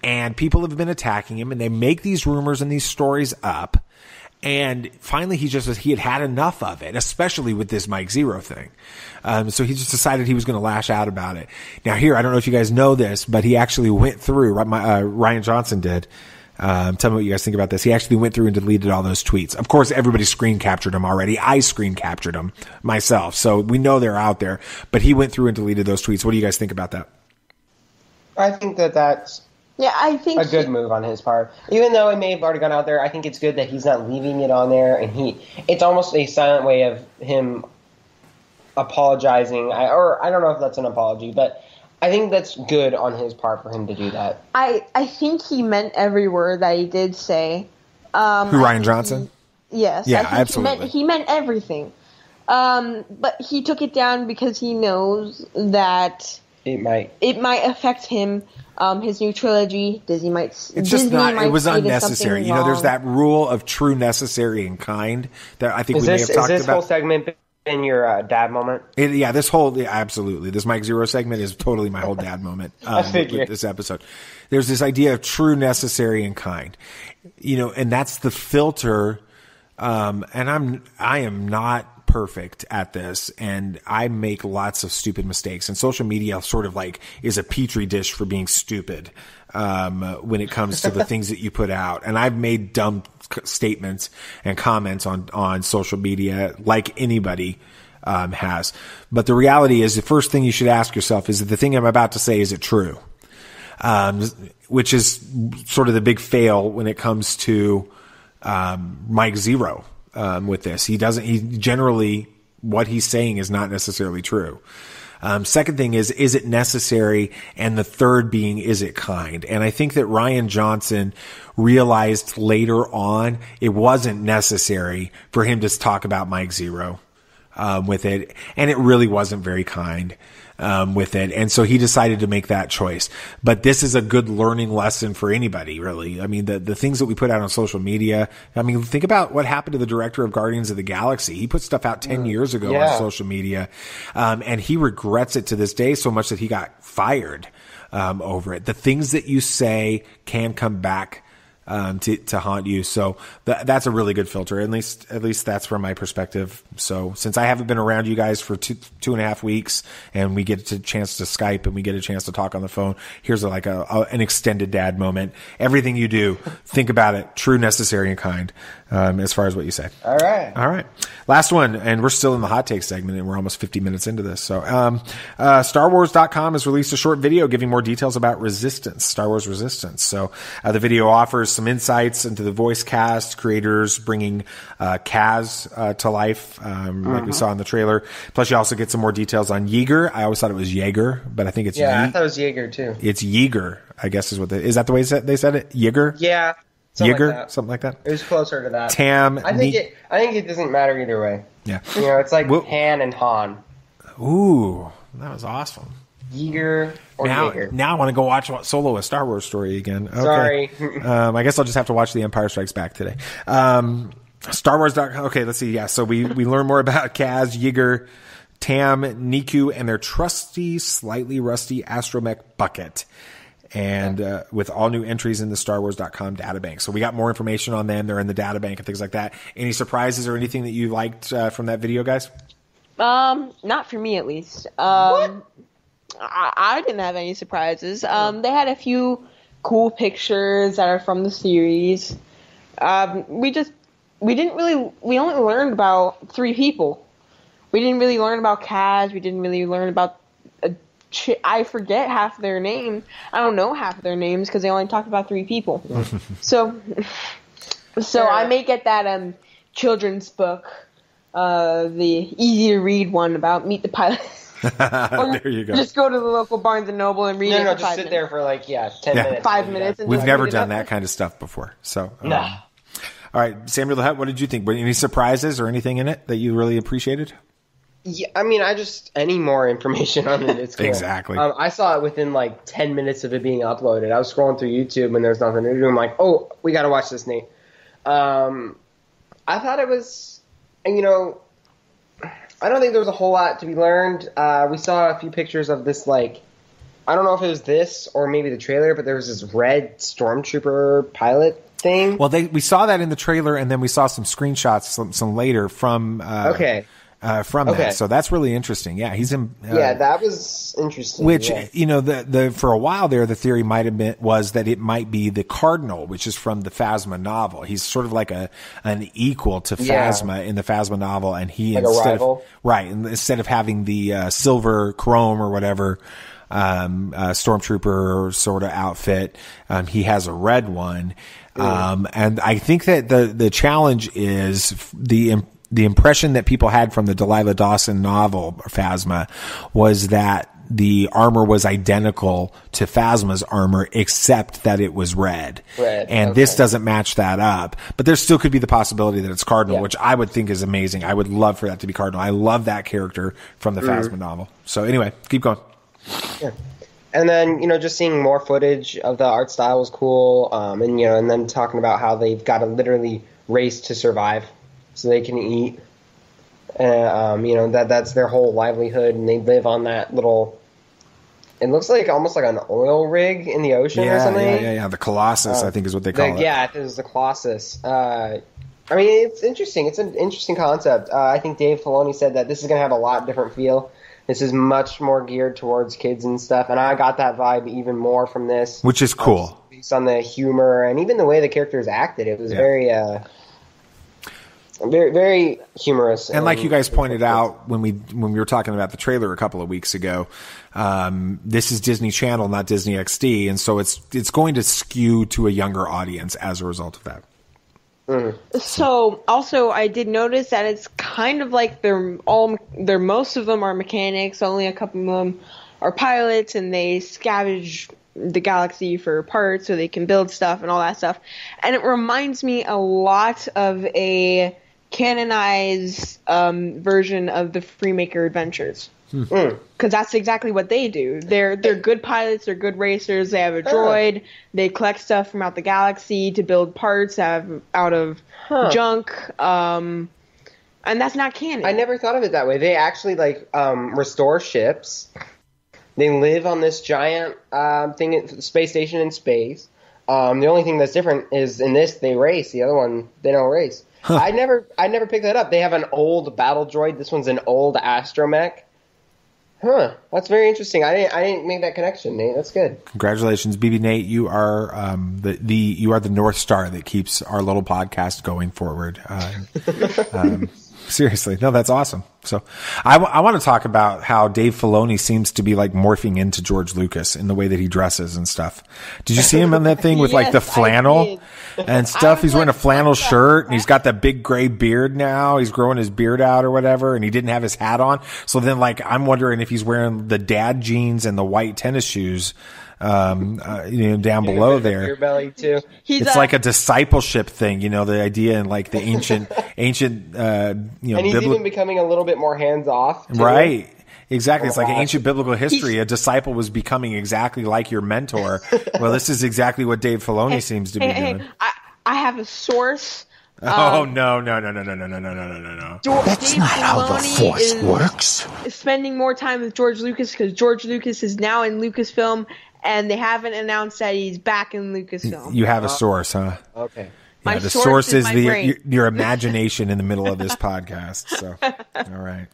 And people have been attacking him and they make these rumors and these stories up and finally, he just was, he had had enough of it, especially with this Mike Zeroh thing. Um, so he just decided he was going to lash out about it. Now, here I don't know if you guys know this, but he actually went through. Uh, Rian Johnson did. Um, tell me what you guys think about this. He actually went through and deleted all those tweets. Of course, everybody screen captured them already. I screen captured them myself, so we know they're out there. But he went through and deleted those tweets. What do you guys think about that? I think that that's yeah, I think a good he, move on his part. Even though it may have already gone out there, I think it's good that he's not leaving it on there, and he it's almost a silent way of him apologizing. I, or I don't know if that's an apology, but I think that's good on his part for him to do that. I I think he meant every word that he did say. Um, Who Rian Johnson? He, yes. Yeah, absolutely. He meant, he meant everything. Um, but he took it down because he knows that it might it might affect him um, his new trilogy, Disney might. It's Disney just not. It was unnecessary. You know, there's that rule of true, necessary, and kind that I think is we this, may have talked about. Is this whole segment in your uh, dad moment? It, yeah, this whole yeah, absolutely. This Mike Zeroh segment is totally my whole dad moment. [laughs] Um, I figure. With this episode, there's this idea of true, necessary, and kind. You know, and that's the filter. Um, and I'm I am not perfect at this and I make lots of stupid mistakes and social media sort of like is a petri dish for being stupid. Um, when it comes to the [laughs] things that you put out. And I've made dumb statements and comments on, on social media like anybody. Um, has, but the reality is the first thing you should ask yourself is the thing I'm about to say, is it true? Um, which is sort of the big fail when it comes to, um, Mike Zeroh um, with this. He doesn't. He generally what he's saying is not necessarily true. Um, second thing is, is it necessary? And the third being, is it kind? And I think that Rian Johnson realized later on it wasn't necessary for him to talk about Mike Zeroh um, with it, and it really wasn't very kind um, with it. And so he decided to make that choice. But this is a good learning lesson for anybody, really. I mean, the, the things that we put out on social media. I mean, think about what happened to the director of Guardians of the Galaxy. He put stuff out 10 years ago yeah. on social media. Um, and he regrets it to this day so much that he got fired. Um, over it. The things that you say can come back um, to, to haunt you. So th- that's a really good filter. At least, at least that's from my perspective. So since I haven't been around you guys for two, two and a half weeks and we get a chance to Skype and we get a chance to talk on the phone, here's a, like a, a, an extended dad moment. Everything you do, think about it. True, necessary, and kind. Um, as far as what you say. All right. All right. Last one. And we're still in the hot take segment and we're almost 50 minutes into this. So, um, uh, StarWars.com has released a short video giving more details about Resistance, Star Wars Resistance. So, uh, the video offers some insights into the voice cast, creators bringing uh, Kaz uh, to life, um, like we mm-hmm. saw in the trailer. Plus, you also get some more details on Yeager. I always thought it was Jaeger, but I think it's yeah. Ye- I thought it was Jaeger too. It's Yeager, I guess is what the, is that the way they said it? Yeager. Yeah. Something Yeager, like something like that. It was closer to that. Tam. I think it. I think it doesn't matter either way. Yeah. You know, it's like Han and Han. Ooh, that was awesome. Yeager or now, Jaeger. Now I want to go watch Solo: A Star Wars Story again. Okay. Sorry. [laughs] um, I guess I'll just have to watch The Empire Strikes Back today. Um, Star Wars. Okay, let's see. Yeah, so we we learn more about Kaz, Yeager, Tam, Neeku, and their trusty, slightly rusty astromech bucket. And uh, with all new entries in the StarWars.com databank. So we got more information on them. They're in the databank and things like that. Any surprises or anything that you liked uh, from that video, guys? Um, not for me at least. Um, I, I didn't have any surprises. Um, they had a few cool pictures that are from the series. Um, we just we didn't really we only learned about three people. We didn't really learn about Kaz. We didn't really learn about uh, ch- I forget half their names. I don't know half of their names because they only talked about three people. [laughs] so, so I may get that um children's book, uh, the easy to read one about Meet the Pilot. [laughs] there you go. Just go to the local Barnes and Noble and read No, it no, for just five sit minutes. there for like yeah, ten Yeah. minutes. Five minutes. And We've just never done that kind of stuff before. So, um, No. all right, Samuel the Hutt, what did you think? Were any surprises or anything in it that you really appreciated? Yeah, I mean, I just any more information on it, it's [laughs] cool. Exactly. Um, I saw it within like ten minutes of it being uploaded. I was scrolling through YouTube and there's nothing to do. I'm like, oh, we got to watch this, Nate. Um, I thought it was, and you know, I don't think there was a whole lot to be learned. Uh, we saw a few pictures of this, like, I don't know if it was this or maybe the trailer, but there was this red stormtrooper pilot thing. Well, they we saw that in the trailer, and then we saw some screenshots some, some later from uh, Okay. Uh, from Okay. that. So that's really interesting. Yeah, he's in. Uh, yeah, that was interesting. Which yeah. you know the the for a while there the theory might have been was that it might be the Cardinal, which is from the Phasma novel. He's sort of like a an equal to Yeah. Phasma in the Phasma novel, and he Like instead of right instead of having the uh, silver chrome or whatever um, uh, stormtrooper sort of outfit, um, he has a red one. Um, and I think that the the challenge is the the impression that people had from the Delilah Dawson novel Phasma was that the armor was identical to Phasma's armor except that it was red. Red, And this doesn't match that up. But there still could be the possibility that it's Cardinal, Yeah. which I would think is amazing. I would love for that to be Cardinal. I love that character from the Mm-hmm. Phasma novel. So anyway, keep going. Yeah. And then you know, just seeing more footage of the art style was cool. Um, and you know, and then talking about how they've got to literally race to survive, so they can eat. And um, you know that that's their whole livelihood, and they live on that little. It looks like almost like an oil rig in the ocean or Yeah, something. yeah, yeah, yeah. The Colossus, Uh, I think, is what they The- call it. Yeah, it was the Colossus. Uh, I mean, it's interesting. It's an interesting concept. Uh, I think Dave Filoni said that this is going to have a lot different feel. This is much more geared towards kids and stuff, and I got that vibe even more from this. Which is cool. Based on the humor and even the way the characters acted, it was Yeah. very, uh, very, very humorous. and like you guys pointed out when we when we were talking about the trailer a couple of weeks ago, um, this is Disney Channel, not Disney XD, and so it's it's going to skew to a younger audience as a result of that. So also, I did notice that it's kind of like they're all they're most of them are mechanics. Only a couple of them are pilots, and they scavenge the galaxy for parts so they can build stuff and all that stuff. And it reminds me a lot of a canonized um, version of the Freemaker Adventures. Because that's exactly what they do. They're they're good pilots. They're good racers. They have a droid. They collect stuff from out the galaxy to build parts out of, out of Huh. junk. Um, and that's not canon. I never thought of it that way. They actually like um, restore ships. They live on this giant um, thing, space station in space. Um, the only thing that's different is in this they race. The other one they don't race. I never, I never picked that up. They have an old battle droid. This one's an old astromech. Huh? That's very interesting. I didn't, I didn't make that connection, Nate. That's good. Congratulations, BB Nate. You are um, the the you are the north star that keeps our little podcast going forward. Uh, [laughs] um, seriously, no, that's awesome. So, I, want to talk about how Dave Filoni seems to be like morphing into George Lucas in the way that he dresses and stuff. Did you see him on that thing with like the [laughs] flannel and stuff? He's wearing a flannel shirt and he's got that big gray beard now. He's growing his beard out or whatever, and he didn't have his hat on. So then, like, I'm wondering if he's wearing the dad jeans and the white tennis shoes, um, uh, you know, down below there. Your belly too. He's It's a- like a discipleship thing, you know, the idea in like the ancient, ancient, uh, you know, And he's biblical, even becoming a little bit more hands off. right. Exactly. It's like Wow. ancient biblical history. A disciple was becoming exactly like your mentor. well, this is exactly what Dave Filoni seems to be Hey, hey, doing. I, I have a source. oh no, no, no, no, no, no, no, no, no, no, no. That's Dave not how the Filoni Force is, works. is spending more time with George Lucas because George Lucas is now in Lucasfilm, and they haven't announced that he's back in Lucasfilm. You have a source, huh? Okay. My yeah, the source source is is my the brain. your, your [laughs] imagination in the middle of this podcast. So, [laughs] all right,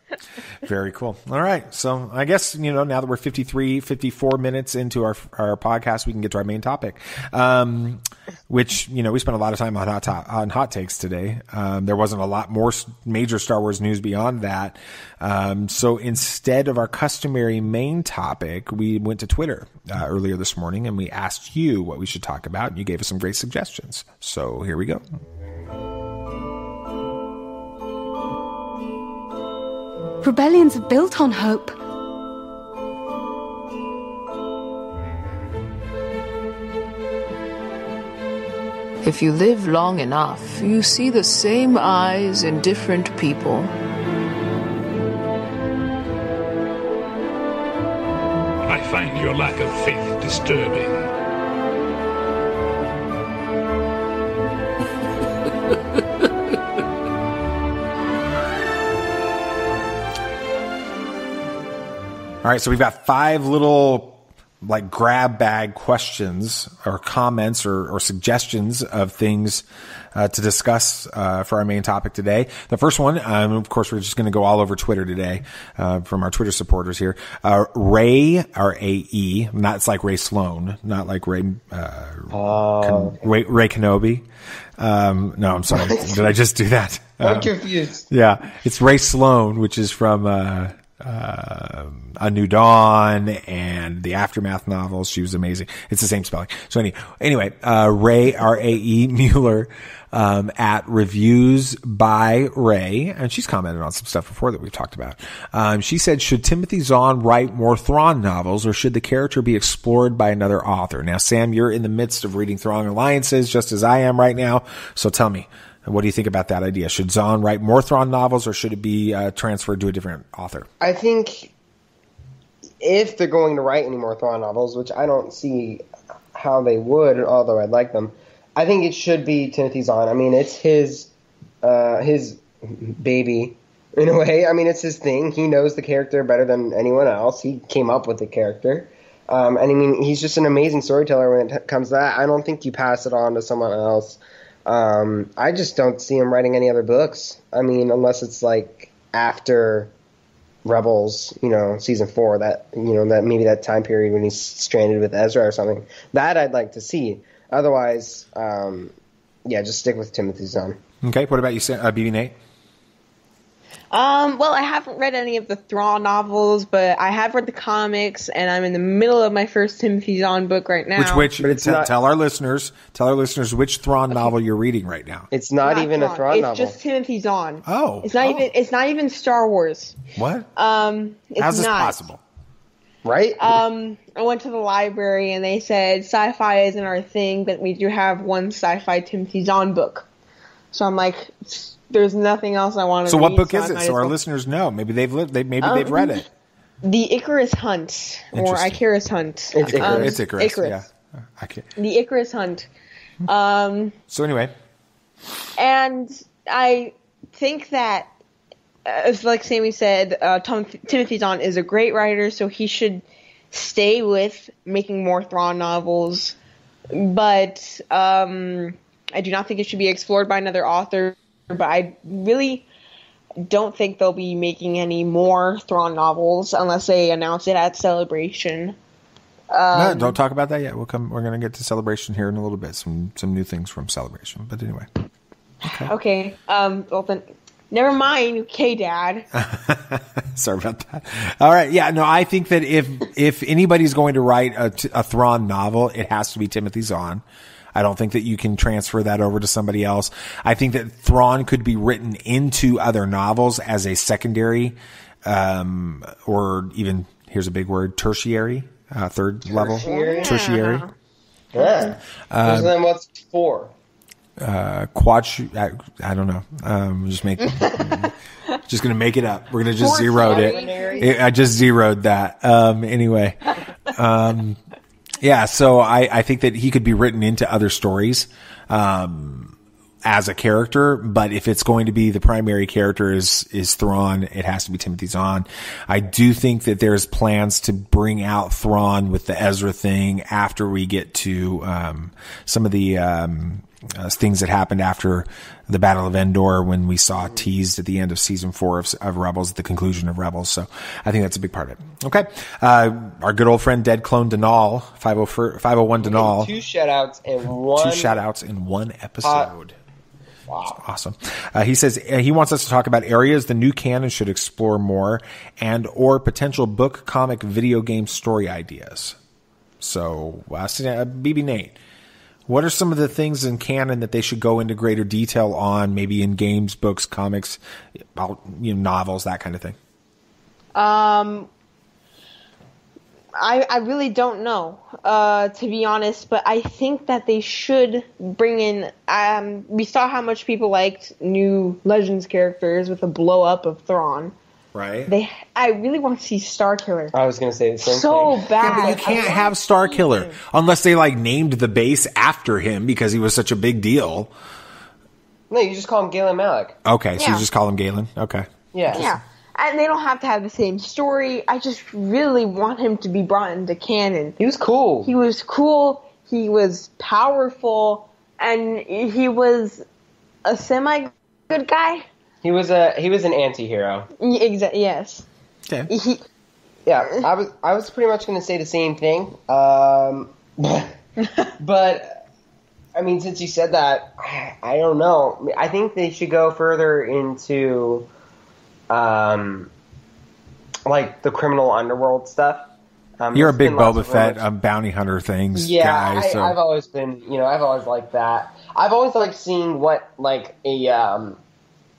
very cool. All right, so I guess you know now that we're 53, 54 minutes into our our podcast, we can get to our main topic. Um, which you know we spent a lot of time on hot to- on hot takes today. Um, there wasn't a lot more major Star Wars news beyond that. Um, so instead of our customary main topic, we went to Twitter uh, earlier this morning and we asked you what we should talk about, and you gave us some great suggestions. So here we go. Rebellions are built on hope. If you live long enough, you see the same eyes in different people. Find your lack of faith disturbing. All right, so we've got five little like grab bag questions or comments or, or suggestions of things uh, to discuss uh, for our main topic today. The first one, um, of course, we're just going to go all over Twitter today uh, from our Twitter supporters here. Uh, Ray, R A E, not it's like Rae Sloane, not like Ray uh, Ken- Ray, Rey Kenobi. Um, no, I'm sorry. [laughs] Did I just do that? I'm Um, confused. yeah, it's Rae Sloane, which is from uh, uh, A New Dawn and the Aftermath novels. She was amazing. It's the same spelling. So any, anyway, uh, Ray R A E [laughs] Mueller um, at reviews by Ray, and she's commented on some stuff before that we've talked about. Um, she said, "Should Timothy Zahn write more Thrawn novels, or should the character be explored by another author?" Now, Sam, you're in the midst of reading Thrawn Alliances, just as I am right now. So tell me. What do you think about that idea? Should Zahn write more Thrawn novels, or should it be uh, transferred to a different author? I think if they're going to write any more Thrawn novels, which I don't see how they would, although I'd like them, I think it should be Timothy Zahn. I mean, it's his uh, his baby in a way. I mean, it's his thing. He knows the character better than anyone else. He came up with the character. Um, and I mean, he's just an amazing storyteller when it comes to that. I don't think you pass it on to someone else. Um, I just don't see him writing any other books. I mean, unless it's like after Rebels, you know, season four, that you know, that maybe that time period when he's stranded with Ezra or something. That I'd like to see. Otherwise, um, yeah, just stick with Timothy Zahn. Okay, what about you, uh, BB Nate? Um, well, I haven't read any of the Thrawn novels, but I have read the comics, and I'm in the middle of my first Timothy Zahn book right now. Which, which but tell, tell our listeners, tell our listeners which Thrawn novel you're reading right now. It's not, even a Thrawn it's novel. It's just Timothy Zahn. Oh, it's not even it's not even Star Wars. What? Um, it's How's this not. possible? Right? Um, I went to the library and they said sci-fi isn't our thing, but we do have one sci-fi Timothy Zahn book. So I'm like, there's nothing else I want to. So what read, book so is I it? So our well- listeners know. Maybe they've lived. They maybe Um, they've read it. The Icarus Hunt or Icarus Hunt. It's Icarus. Um, it's Icarus. Yeah. Okay. The Icarus Hunt. Um, So anyway, and I think that, as like Sammy said, uh, Tom, Timothy Zahn is a great writer, so he should stay with making more Thrawn novels. But um, I do not think it should be explored by another author. But I really don't think they'll be making any more Thrawn novels unless they announce it at Celebration. no, Um, don't talk about that yet. We'll come. We're going to get to celebration here in a little bit. Some some new things from celebration. But anyway, Okay. Um. Well then, never mind. Okay, Dad. [laughs] sorry about that. All right. Yeah. No, I think that if if anybody's going to write a Thrawn novel, it has to be Timothy Zahn. I don't think that you can transfer that over to somebody else. I think that Thrawn could be written into other novels as a secondary, um, or even here's a big word, tertiary, uh, third level, Tertiary? tertiary. Yeah. Uh, then what's four? uh, quad. I, I don't know. Um, just make. [laughs] just gonna make it up. We're gonna just zeroed it. Quaternary? I just zeroed that. Um, anyway, um, yeah. So I, I think that he could be written into other stories. Um, as a character, but if it's going to be the primary character is is Thrawn, it has to be Timothy Zahn. I do think that there's plans to bring out Thrawn with the Ezra thing after we get to um, some of the um, uh, things that happened after the Battle of Endor when we saw teased at the end of season four of, of Rebels, at the conclusion of Rebels. So I think that's a big part of it. Okay. Uh, our good old friend Dead Clone Denal, 50, 501 Denal. Two shout outs and one. Two shout outs in one episode. Wow. Awesome. Uh, he says uh, he wants us to talk about areas the new canon should explore more and or potential book, comic, video game story ideas. So, uh, BB Nate, what are some of the things in canon that they should go into greater detail on, maybe in games, books, comics, you know, novels, that kind of thing? Um, I I really don't know, uh, to be honest. But I think that they should bring in. Um, we saw how much people liked new Legends characters with the blow up of Thrawn. Right. They. I really want to see Star Killer. I was gonna say the same so thing. bad. Yeah, but you can't have Star Killer unless they like named the base after him because he was such a big deal. No, you just call him Galen Marek. Okay, so Yeah. you just call him Galen. Okay. Yeah. Yeah. And they don't have to have the same story. I just really want him to be brought into canon. He was cool. He was cool. He was powerful, and he was a semi good guy. He was a he was an anti-hero. Exa- yes. Okay. He, Yeah, I was I was pretty much going to say the same thing. Um, [laughs] but I mean, since you said that, I, I don't know. I think they should go further into, um, like the criminal underworld stuff. Um, You're a big been Boba Fett, rumors- um, bounty hunter things yeah, guy. I, so I've always been, you know, I've always liked that. I've always liked seeing what like a um,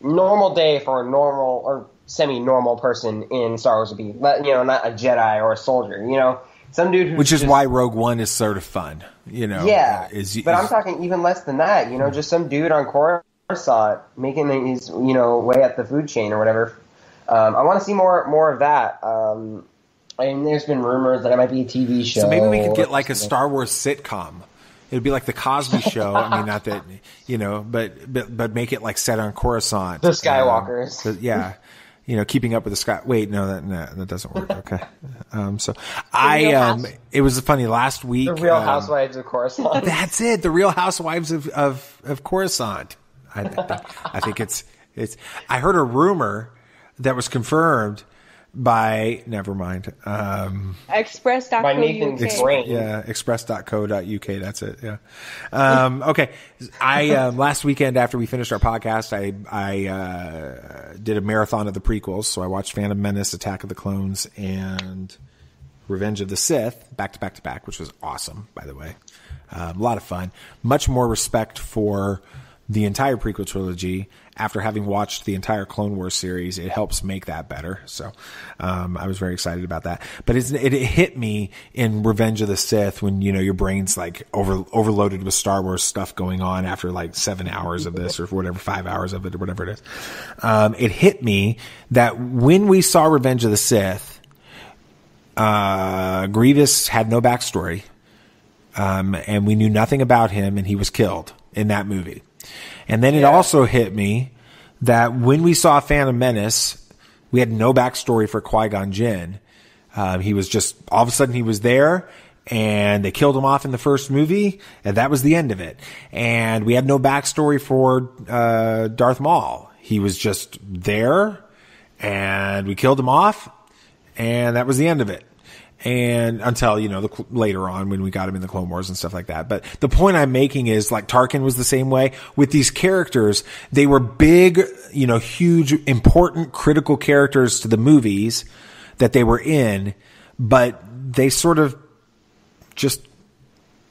normal day for a normal or semi-normal person in Star Wars would be. But, You know, not a Jedi or a soldier. You know, some dude which is just- why Rogue One is sort of fun. You know. yeah. Is, but I'm talking even less than that. You know, just some dude on Coruscant making his you know way up the food chain or whatever. Um, I want to see more more of that. Um, and there's been rumors that it might be a TV show. So maybe we could get like a. Star Wars sitcom. It'd be like the Cosby [laughs] Show. I mean, not that you know, but but but make it like set on Coruscant. The Skywalkers. Um, the- yeah, you know, keeping up with the Sky. Wait, no, that no, that doesn't work. [laughs] Okay, um, so I Real um, it was funny last week. The Real um, Housewives of Coruscant. [laughs] That's it. The Real Housewives of of, of Coruscant. I, I think, I think it's it's. I heard a rumor that was confirmed by. Never mind. Um, Express.co.uk. By Nathan's UK. brain. yeah, express.co.uk. That's it. Yeah. Um, okay. I, um, last weekend after we finished our podcast, I, I, uh, did a marathon of the prequels. So I watched Phantom Menace, Attack of the Clones, and Revenge of the Sith back to back to back, which was awesome, by the way. Um, a lot of fun. Much more respect for the entire prequel trilogy. After having watched the entire Clone Wars series, it helps make that better. So um, I was very excited about that. But it, it hit me in Revenge of the Sith when you know your brain's like over overloaded with Star Wars stuff going on after like seven hours of this or whatever, five hours of it or whatever it is. Um, it hit me that when we saw Revenge of the Sith, uh, Grievous had no backstory, um, and we knew nothing about him, and he was killed in that movie. And then it also hit me that when we saw Phantom Menace, we had no backstory for Qui Gon Jinn. Um, he was just all of a sudden he was there, and they killed him off in the first movie, and that was the end of it. And we had no backstory for uh, Darth Maul. He was just there, and we killed him off, and that was the end of it. And until you know the, later on when we got him in the Clone Wars and stuff like that. But the point I'm making is like Tarkin was the same way with these characters. They were big, you know, huge, important, critical characters to the movies that they were in, but they sort of just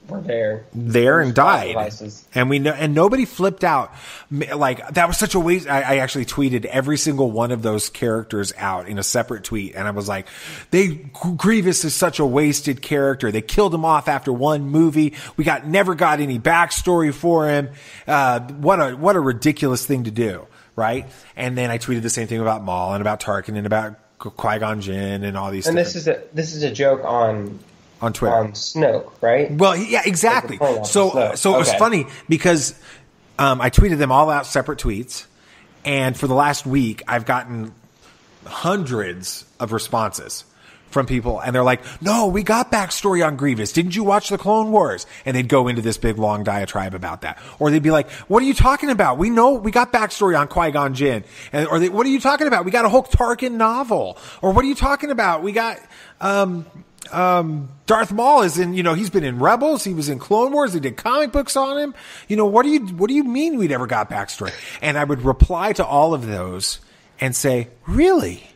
We're there. there and died. devices. And we know, and nobody flipped out. Like that was such a waste. I, I actually tweeted every single one of those characters out in a separate tweet, and I was like, "They Grievous is such a wasted character. They killed him off after one movie. We got never got any backstory for him. Uh, what a what a ridiculous thing to do." Right, and then I tweeted the same thing about Maul and about Tarkin and about Qui Gon Jinn and all these. And this is a this is a joke on on Twitter on Snoke, right? Well, yeah, exactly. Like the prologue So, so it was Okay. funny because um, I tweeted them all out separate tweets, and for the last week, I've gotten hundreds of responses from people and they're like, no, we got backstory on Grievous. Didn't you watch the Clone Wars? And they'd go into this big long diatribe about that. Or they'd be like, what are you talking about? We know we got backstory on Qui-Gon Jinn. And, or they, what are you talking about? We got a whole Tarkin novel. Or what are you talking about? We got, um, um, Darth Maul is in, you know, he's been in Rebels. He was in Clone Wars. They did comic books on him. You know, what do you, what do you mean we never got backstory? And I would reply to all of those and say, really?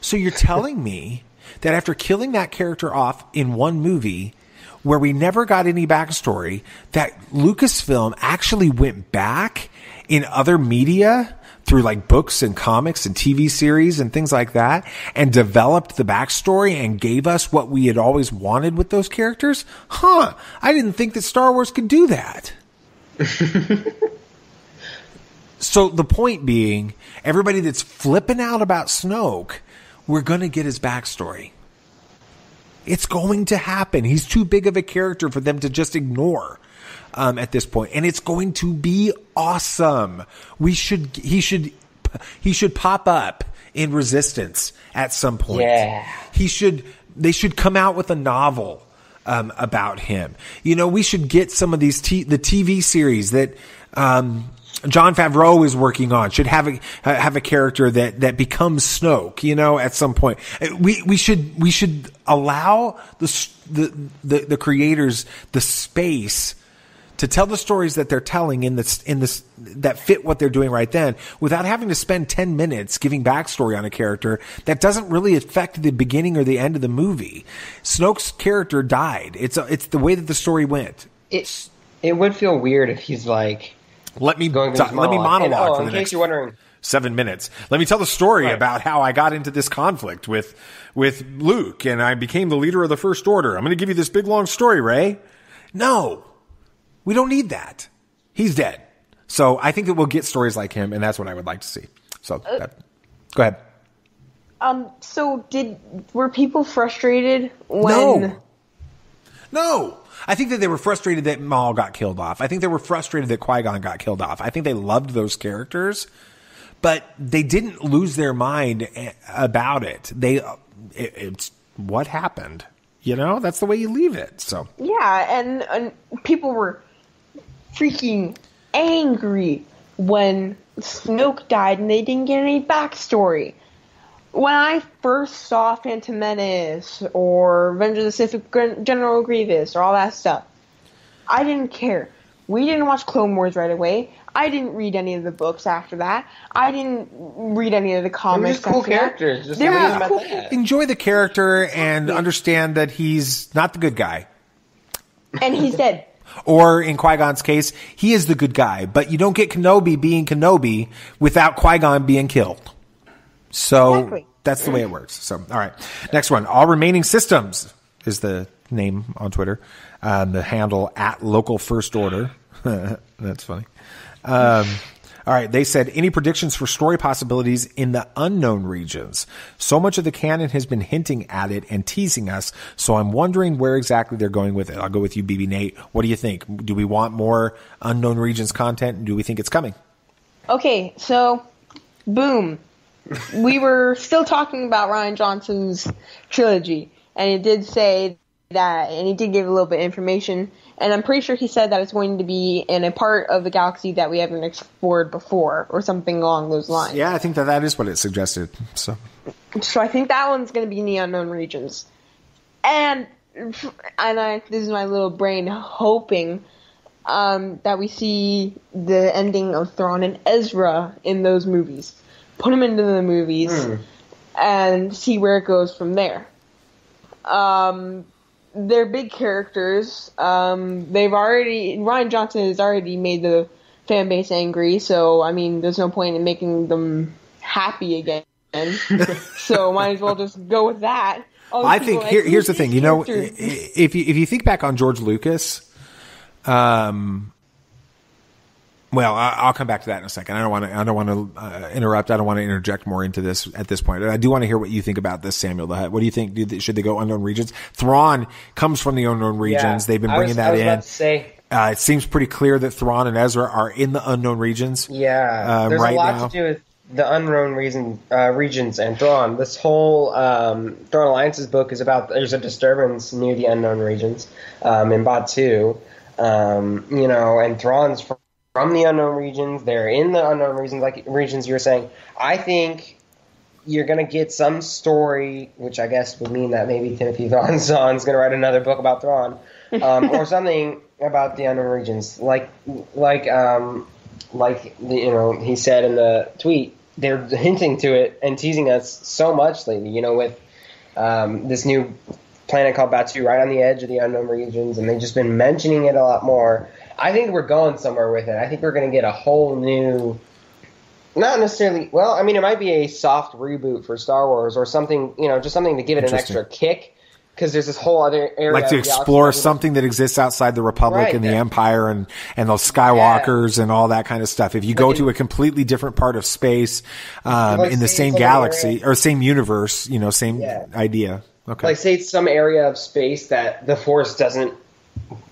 So you're telling me that after killing that character off in one movie, where we never got any backstory, that Lucasfilm actually went back in other media through like books and comics and TV series and things like that and developed the backstory and gave us what we had always wanted with those characters? Huh. I didn't think that Star Wars could do that. [laughs] so the point being, everybody that's flipping out about Snoke, we're going to get his backstory. It's going to happen. He's too big of a character for them to just ignore um, at this point, and it's going to be awesome. We should he should he should pop up in Resistance at some point. Yeah. He should. They should come out with a novel um, about him. You know, we should get some of these t- the TV series that. Um, Jon Favreau is working on should have a have a character that that becomes Snoke, you know, at some point. We we should we should allow the the the, the creators the space to tell the stories that they're telling in this in this that fit what they're doing right then without having to spend 10 minutes giving backstory on a character that doesn't really affect the beginning or the end of the movie. Snoke's character died. It's a, it's the way that the story went. It it would feel weird if he's like let me going let me monologue and, oh, for in the case next you're wondering. seven minutes. Let me tell the story Right. about how I got into this conflict with with Luke and I became the leader of the First Order. I'm going to give you this big long story, Rey. No, we don't need that. He's dead. So I think that we'll get stories like him, and that's what I would like to see. So that, go ahead. Um. So did were people frustrated when? No. No. I think that they were frustrated that Maul got killed off. I think they were frustrated that Qui Gon got killed off. I think they loved those characters, but they didn't lose their mind eh, about it. They, it, it's what happened. You know, that's the way you leave it. So Yeah, and, and people were freaking angry when Snoke died and they didn't get any backstory. When I first saw Phantom Menace or Revenge of the Sith Gen- Grievous or all that stuff, I didn't care. We didn't watch Clone Wars right away. I didn't read any of the books after that. I didn't read any of the comics. just cool after characters. Just They were leave them cool. that. enjoy the character and understand that he's not the good guy. And he's dead. Or in Qui Gon's case, he is the good guy, but you don't get Kenobi being Kenobi without Qui Gon being killed. So Exactly. that's the way it works. So, all right. Next one. All remaining systems is the name on Twitter. Um, the handle at local first order. [laughs] that's funny. Um, all right. They said any predictions for story possibilities in the unknown regions. So much of the canon has been hinting at it and teasing us. So I'm wondering where exactly they're going with it. I'll go with you, BB Nate. What do you think? Do we want more unknown regions content? Do we think it's coming? Okay, so boom. we [laughs] were still talking about Rian Johnson's trilogy, and he did say that, and he did give a little bit of information, and I'm pretty sure he said that it's going to be in a part of the galaxy that we haven't explored before, or something along those lines. Yeah, I think that that is what it suggested. So So I think that one's going to be in the unknown regions, and and I this is my little brain hoping um, that we see the ending of Thrawn and Ezra in those movies. Put them into the movies Hmm. and see where it goes from there. Um, they're big characters. Um, they've already Rian Johnson has already made the fan base angry, so I mean, there's no point in making them happy again. [laughs] so might as well just go with that. All I think here, here's the thing. You know, if you if you think back on George Lucas, um, well, I, I'll come back to that in a second. I don't want to. I don't want to uh, interrupt. I don't want to interject more into this at this point. I do want to hear what you think about this, Samuel. What do you think? Do they- should they go unknown regions? Thrawn comes from the unknown regions. They've been bringing was- that in. say, Uh, it seems pretty clear that Thrawn and Ezra are in the unknown regions. yeah, um, there's right a lot now. to do with the unknown reason uh, regions and Thrawn. This whole um, Thrawn Alliances book is about there's a disturbance near the unknown regions um, in Batuu, um, you know, and Thrawn's from, the unknown regions. They're in the unknown regions, like regions you were saying. I think you're gonna get some story, which I guess would mean that maybe Timothy [laughs] Thrawn's going to write another book about Thrawn, um, or [laughs] something about the unknown regions, like like um, like the, you know he said in the tweet they're hinting to it and teasing us so much lately. You know, with um, this new planet called Batuu, right on the edge of the unknown regions, and they've just been mentioning it a lot more. I think we're going somewhere with it. I think we're going to get a whole new, not necessarily. Well, I mean, it might be a soft reboot for Star Wars or something. You know, just something to give it an extra kick. Because there's this whole other area, like to explore something that exists outside the Republic Right. and the Empire and and those Skywalkers and all that kind of stuff. If you go to a completely different part of space, um, Like in the same galaxy area- or same universe, you know, same Yeah. idea. Okay. Like, say it's some area of space that the Force doesn't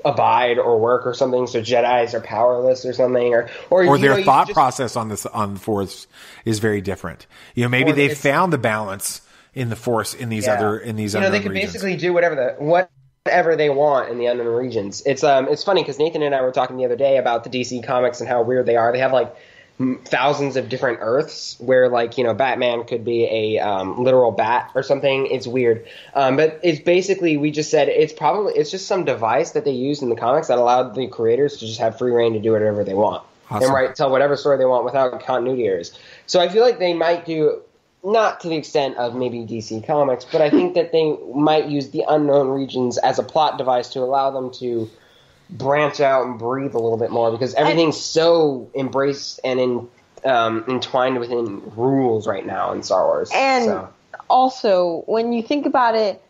abide or work or something, so Jedi's are powerless or something, or or, or their know, thought just- process on this on the force is very different. You know, maybe they found the balance in the force in these Yeah. other in these you know other they can regions. basically do whatever the whatever they want in the unknown regions. It's um it's funny because Nathan and I were talking the other day about the DC comics and how weird they are. They have like thousands of different Earths where like you know Batman could be a um, literal bat or something. It's weird, um, but it's basically we just said it's probably it's just some device that they used in the comics that allowed the creators to just have free reign to do whatever they want Awesome. and write tell whatever story they want without continuity errors. So I feel like they might do not to the extent of maybe DC Comics, but I think that they might use the unknown regions as a plot device to allow them to branch out and breathe a little bit more because everything's so embraced and in, um, entwined within rules right now in Star Wars. And so. also, when you think about it,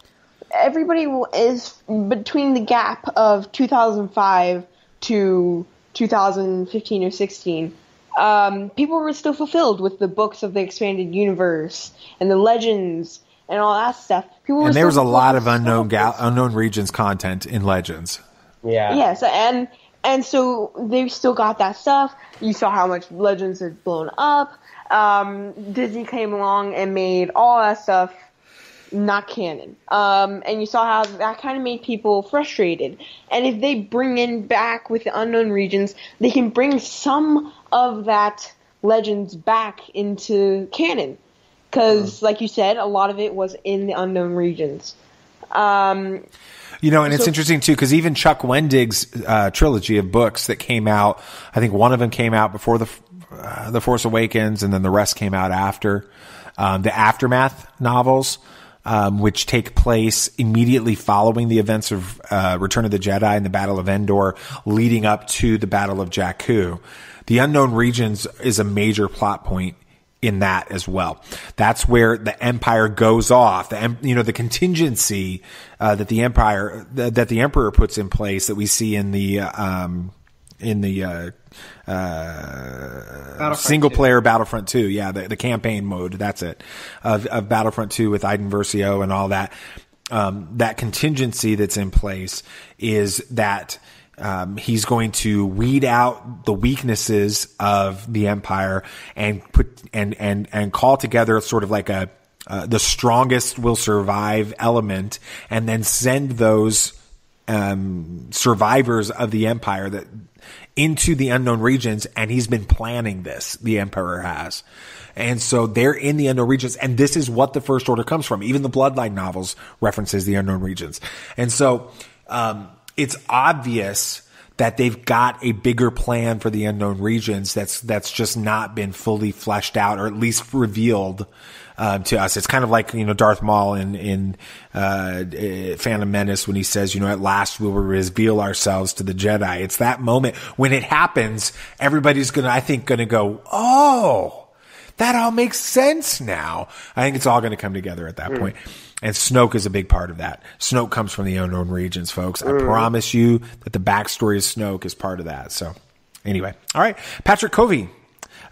everybody is between the gap of 2005 to 2015 or 16. Um, people were still fulfilled with the books of the expanded universe and the legends and all that stuff. People were and there was a lot of unknown gal- unknown regions content in Legends. Yeah. Yes, and and so they still got that stuff. You saw how much Legends had blown up. Um, Disney came along and made all that stuff not canon. Um, and you saw how that kind of made people frustrated. And if they bring in back with the unknown regions, they can bring some of that Legends back into canon. Because, like you said, a lot of it was in the unknown regions. Um, You know, and it's interesting too because even Chuck Wendig's uh, trilogy of books that came out, I think one of them came out before the uh, the Force Awakens, and then the rest came out after. Um, the aftermath novels, um, which take place immediately following the events of uh, Return of the Jedi and the Battle of Endor, leading up to the Battle of Jakku. The Unknown Regions is a major plot point in that as well. That's where the empire goes off. The you know the contingency uh, that the empire that, that the emperor puts in place that we see in the uh, um, in the uh, uh, single player Battlefront 2. Yeah, the, the campaign mode. That's it of, of Battlefront 2 with Iden Versio and all that. Um, that contingency that's in place is that um, he's going to weed out the weaknesses of the empire and put and and and call together sort of like a uh, the strongest will survive element, and then send those um, survivors of the empire that into the unknown regions. And he's been planning this. The emperor has. And so they're in the unknown regions, and this is what the First Order comes from. Even the Bloodline novels references the unknown regions, and so um, it's obvious that they've got a bigger plan for the unknown regions that's that's just not been fully fleshed out or at least revealed um, to us. It's kind of like you know Darth Maul in in uh, uh, Phantom Menace when he says, you know, at last we will reveal ourselves to the Jedi. It's that moment when it happens. Everybody's gonna, I think, gonna go, oh that all makes sense now. I think it's all going to come together at that Mm. point. And Snoke is a big part of that. Snoke comes from the unknown regions, folks. I Mm. promise you that the backstory of Snoke is part of that. So, anyway, all right. Patrick Covey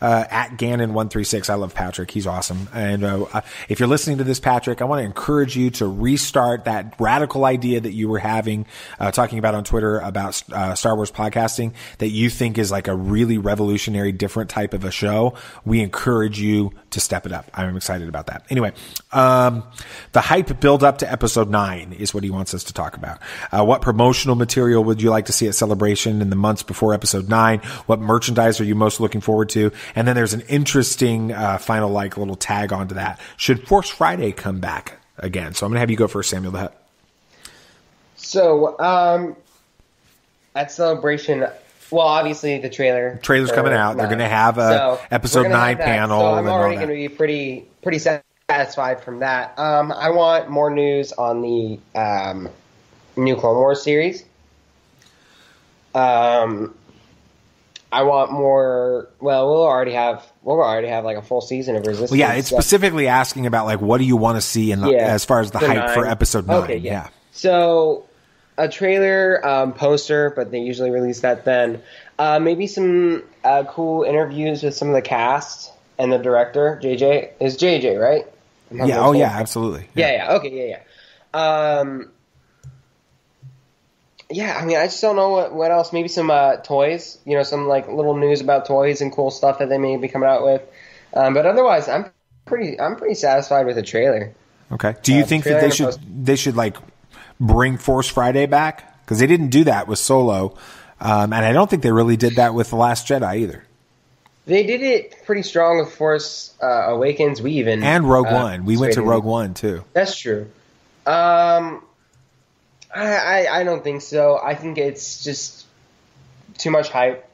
uh, at Gannon136. I love Patrick. He's awesome. And uh, if you're listening to this, Patrick, I want to encourage you to restart that radical idea that you were having, uh, talking about on Twitter about uh, Star Wars podcasting that you think is like a really revolutionary, different type of a show. We encourage you to step it up. I'm excited about that. Anyway, um, the hype build up to episode nine is what he wants us to talk about. Uh, what promotional material would you like to see at Celebration in the months before episode nine? What merchandise are you most looking forward to? And then there's an interesting uh, final like little tag onto that. Should Force Friday come back again? So I'm gonna have you go first, Samuel the Hutt. So, um, at Celebration, well, obviously the trailer. Trailer's coming out. They're gonna have a So, episode nine panel So I'm already going to be pretty pretty satisfied from that. Um, I want more news on the um, new Clone Wars series. Um, I want more. Well, we'll already have we'll already have like a full season of Resistance. Well, yeah, it's so- specifically asking about like what do you want to see in the, Yeah, as far as the the hype for episode nine. Okay, yeah. yeah. So, a trailer, um, poster, but they usually release that then. Uh, maybe some uh, cool interviews with some of the cast and the director. JJ is JJ, right? Yeah. Oh, yeah. Absolutely. Yeah, yeah. Okay, yeah, yeah. Um, yeah, I mean, I just don't know what, what else. Maybe some uh, toys. You know, some like little news about toys and cool stuff that they may be coming out with. Um, but otherwise, I'm pretty I'm pretty satisfied with the trailer. Okay. Do you Uh, think that they should post- they should like bring Force Friday back because they didn't do that with Solo, um, and I don't think they really did that with the Last Jedi either. They did it pretty strong with Force uh, Awakens. We even And Rogue uh, One, we went to Rogue One too. That's true. Um, I, I I don't think so. I think it's just too much hype.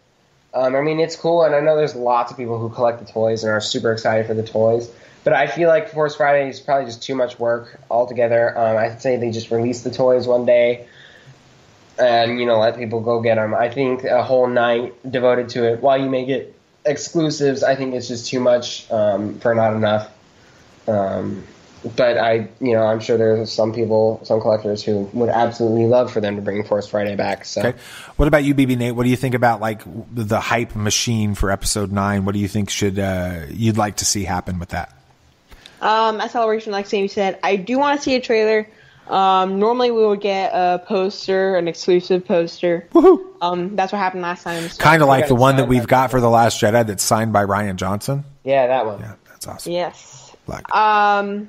Um, I mean, it's cool, and I know there's lots of people who collect the toys and are super excited for the toys. But I feel like Force Friday is probably just too much work altogether. Um, I'd say they just release the toys one day, and you know let people go get them. I think a whole night devoted to it, while you may get exclusives, I think it's just too much um, for not enough. Um, but I, you know, I'm sure there's some people, some collectors who would absolutely love for them to bring Force Friday back. So Okay. What about you, BB Nate? What do you think about like the hype machine for Episode Nine? What do you think should uh, you'd like to see happen with that? Um, at Celebration, like Sammy said, I do want to see a trailer. Um, normally we would get a poster, an exclusive poster. Um, that's what happened last time. so- Kind of like the one that we've got for the Last Jedi that's signed by Rian Johnson. yeah, that one. Yeah, that's awesome. Yes. Like, Um,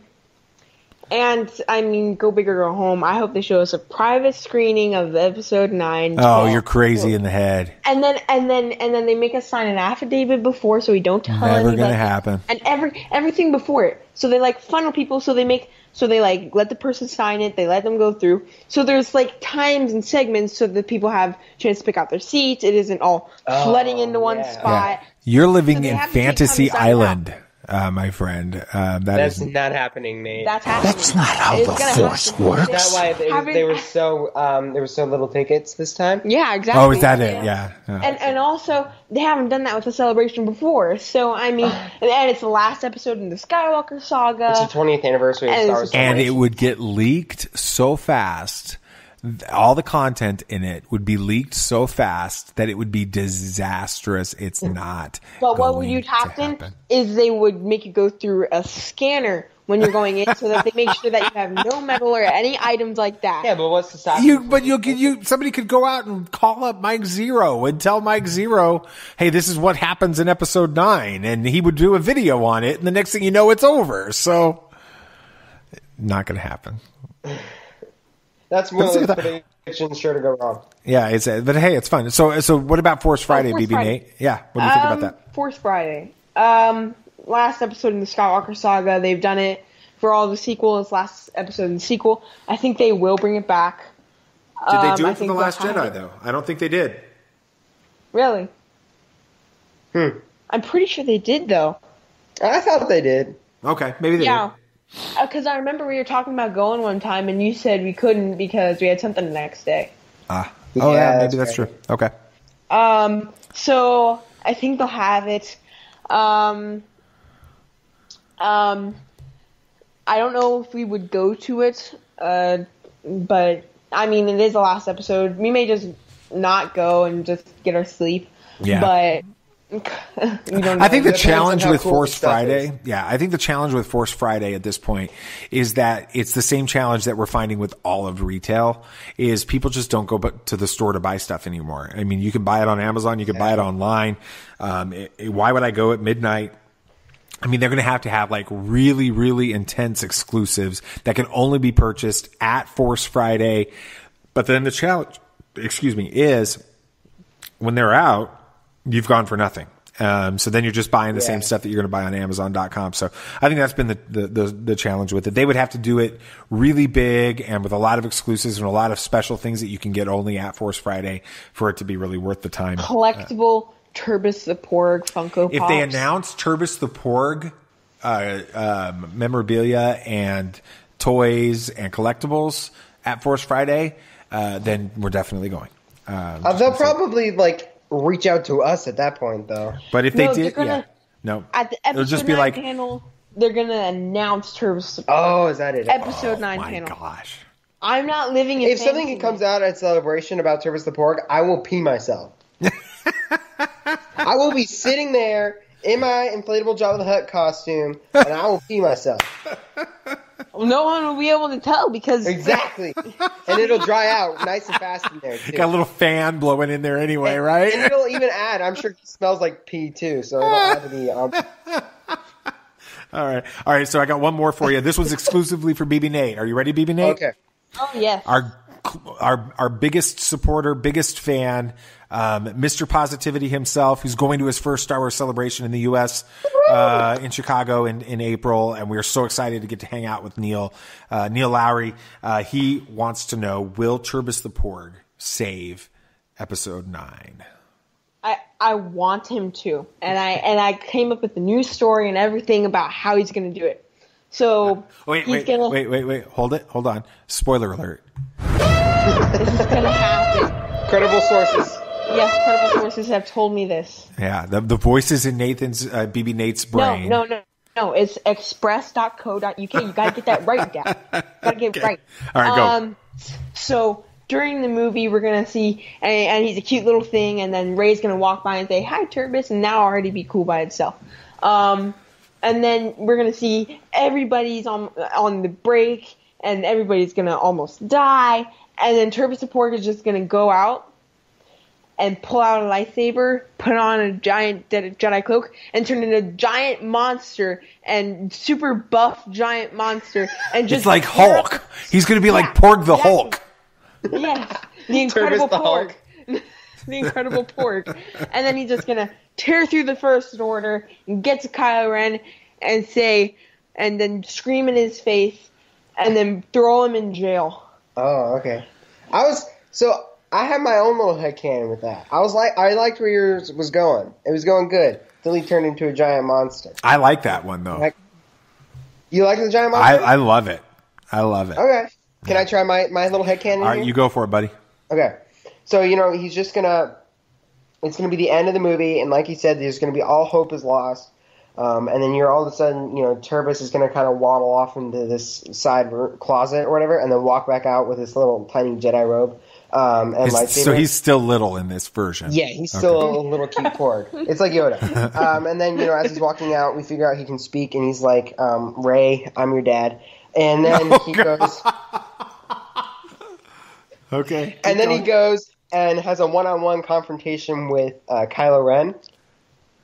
and I mean, go big or go home. I hope they show us a private screening of episode nine. oh, 10. you're crazy in the head. And then and then and then they make us sign an affidavit before, so we don't tell Never anybody. gonna happen. And every everything before it. So they like funnel people. So they make so they like let the person sign it. They let them go through. So there's like times and segments so that people have chance to pick out their seats. It isn't all Oh, flooding into one yeah. spot. You're living So in have to take Fantasy time to sign it out. Island, uh, my friend. Uh, that That's is not happening, Nate. That's happening. That's not how It's the Force happen. works. Is that why they, Having- they were so um, there were so little tickets this time? Yeah, exactly. Oh, is that it? Yeah. yeah. And and also they haven't done that with the celebration before. So I mean, [sighs] and, and it's the last episode in the Skywalker saga. It's the 20th anniversary of Star Wars. and it would get leaked so fast. Th- All the content in it would be leaked so fast that it would be disastrous. It's mm. not. But what would going you to happen happen. is they would make you go through a scanner when you're going in, so that they make sure that you have no metal or any items like that. Yeah, but what's the stop? You, but you'll get you. Somebody could go out and call up Mike Zeroh and tell Mike Zeroh, "Hey, this is what happens in episode nine," and he would do a video on it. And the next thing you know, it's over. So, not going to happen. [laughs] That's one of Let's those see that. predictions sure to go wrong. Yeah, it's uh, but hey, it's fun. So, so what about Force Friday, Oh, Force BB Friday. Nate? Yeah, what do you think um, about that? Force Friday. Um, last episode in the Skywalker saga, they've done it for all the sequels. Last episode in the sequel, I think they will bring it back. Did Um, they do I it for the Last Jedi it. though? I don't think they did. Really? Hmm. I'm pretty sure they did though. I thought they did. Okay, maybe they Yeah. Because I remember we were talking about going one time, and you said we couldn't because we had something the next day. did. Ah, oh yeah, Yeah, maybe that's that's true. Okay. Um, so I think they'll have it. Um, um, I don't know if we would go to it, uh, but I mean, it is the last episode. We may just not go and just get our sleep. Yeah. But [laughs] I think the challenge with Force Friday, yeah, I think the challenge with Force Friday at this point is that it's the same challenge that we're finding with all of retail is people just don't go to the store to buy stuff anymore. I mean, you can buy it on Amazon, you can buy it online. Um, it, it, why would I go at midnight? I mean, they're going to have to have like really, really intense exclusives that can only be purchased at Force Friday. But then the challenge, excuse me, is when they're out, you've gone for nothing. Um, so then you're just buying the yeah. same stuff that you're going to buy on Amazon.com. So I think that's been the, the, the, the, challenge with it. They would have to do it really big and with a lot of exclusives and a lot of special things that you can get only at Force Friday for it to be really worth the time. Collectible uh, Turbus the Porg Funko Pops. If they announce Turbis the Porg uh, um, memorabilia and toys and collectibles at Force Friday, uh, then we're definitely going. Um, uh, they'll probably like reach out to us at that point, though. But if no, they did, gonna, yeah, no, at the episode just be like panel, they're gonna announce terms. Oh, is that it? Episode oh, nine my panel. Gosh, I'm not living. In. If something comes out at celebration about Turbus the Porg, I will pee myself. [laughs] I will be sitting there in my inflatable Jabba the Hutt costume, and I will pee myself. [laughs] no one will be able to tell because exactly, and it'll dry out nice and fast in there. Too. Got a little fan blowing in there anyway, and, right? And it'll even add. I'm sure it smells like pee too, so it'll add to the. Um... [laughs] all right, all right. So I got one more for you. This was exclusively for BB Nate. Are you ready, BB Nate? Okay. Oh yes. Our our our biggest supporter, biggest fan, um, Mr. Positivity himself, who's going to his first Star Wars celebration in the U.S. Uh, in Chicago in, in April, and we are so excited to get to hang out with Neil uh, Neil Lowry. Uh, he wants to know: Will Turbus the Porg save Episode Nine? I, I want him to, and I and I came up with the news story and everything about how he's going to do it. So wait, wait, gonna... wait, wait, wait, hold it, hold on. Spoiler alert. This is going [laughs] to happen. Credible sources. Yes, credible sources have told me this. Yeah, the, the voices in Nathan's uh, BB Nate's brain. No, no, no. No, it's express.co.uk. You gotta get that right down. gotta get it right. All right, go. Um, so during the movie, we're gonna see, and, and, he's a cute little thing, and then Rey's gonna walk by and say, "Hi, Turbus," and now already be cool by itself. Um, and then we're gonna see everybody's on on the break, and everybody's gonna almost die, and then Turbus the Porg is just gonna go out and pull out a lightsaber, put on a giant Jedi cloak, and turn into a giant monster and super buff giant monster, and just it's like Hulk. He's gonna be yeah, like Porg the Hulk. Yes, [laughs] the Incredible the Porg. the Incredible Porg, and then he's just gonna tear through the First Order and get to Kylo Ren and say, and then scream in his face, and then throw him in jail. Oh, okay. I was so I had my own little headcanon with that. I was like, I liked where yours was going. It was going good. Till he turned into a giant monster. I like that one though. Like, you like the giant monster? I, I love it. I love it. Okay. Can. I try my, my little headcanon? All right, here? you go for it, buddy. Okay. So, you know, he's just gonna it's gonna be the end of the movie, and like he said, there's gonna be all hope is lost. Um, and then you're all of a sudden, you know, Turbus is going to kind of waddle off into this side closet or whatever, and then walk back out with this little tiny Jedi robe. Um, and so he's still little in this version. Yeah, he's still okay. a little cute porg. [laughs] It's like Yoda. [laughs] Um, and then you know, as he's walking out, we figure out he can speak, and he's like, um, "Rey, I'm your dad." And then [laughs] oh, he God. goes. okay. And then going. he goes and has a one-on-one confrontation with uh, Kylo Ren,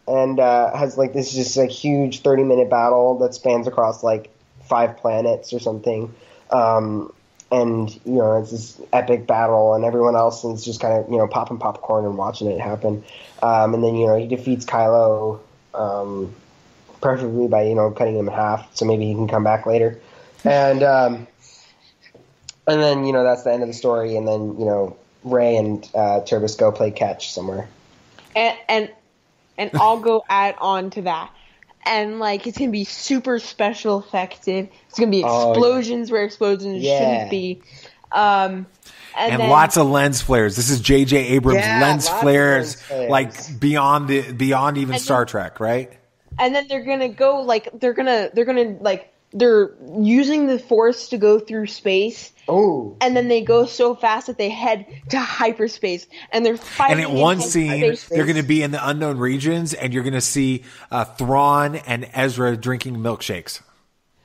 and uh, has like this just like huge thirty-minute battle that spans across like five planets or something. Um, and you know it's this epic battle, and everyone else is just kind of you know popping popcorn and watching it happen. Um, and then you know he defeats Kylo, um, perfectly by you know cutting him in half, so maybe he can come back later. [laughs] And um, and then you know that's the end of the story, and then you know Rey and uh, Turbus go play catch somewhere. And and and I'll go add on to that and like it's gonna be super special effective. It's gonna be explosions oh, yeah. where explosions yeah. shouldn't be. Um, and, and then, lots of lens flares. This is J.J. Abrams yeah, lens, flares, lens, flares, like beyond the beyond even Star then, Trek, right? And then they're gonna go like they're gonna they're gonna like they're using the force to go through space. Oh. And then they go so fast that they head to hyperspace and they're fighting. And in one scene, hyperspace. they're going to be in the unknown regions, and you're going to see uh, Thrawn and Ezra drinking milkshakes.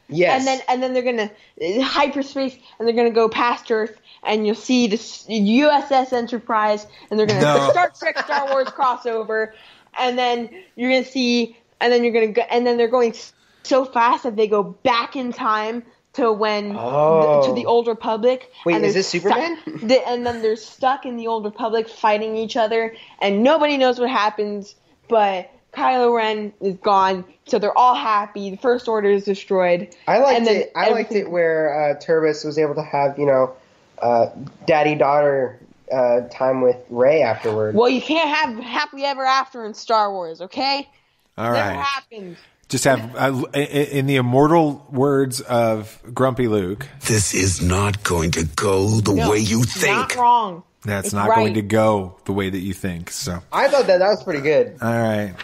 Yes. And then and then they're gonna uh, hyperspace and they're gonna go past Earth and you'll see the USS Enterprise and they're gonna No. [laughs] Star Trek Star Wars crossover and then you're gonna see and then you're gonna go and then they're going s- so fast that they go back in time to when Oh. to the old Republic. Wait, and is this Superman? stuck- [laughs] the- and then they're stuck in the old Republic fighting each other and nobody knows what happens, but. Kylo Ren is gone, so they're all happy. The First Order is destroyed. I liked and then it. I liked it where uh, Turbis was able to have you know, uh, daddy daughter uh, time with Rey afterward. Well, you can't have happily ever after in Star Wars, okay? All Never right. happened. Just have, uh, in the immortal words of Grumpy Luke, This is not going to go the No, way you it's think. Not wrong. that's It's not right. going to go the way that you think. So, I thought that that was pretty good. all right.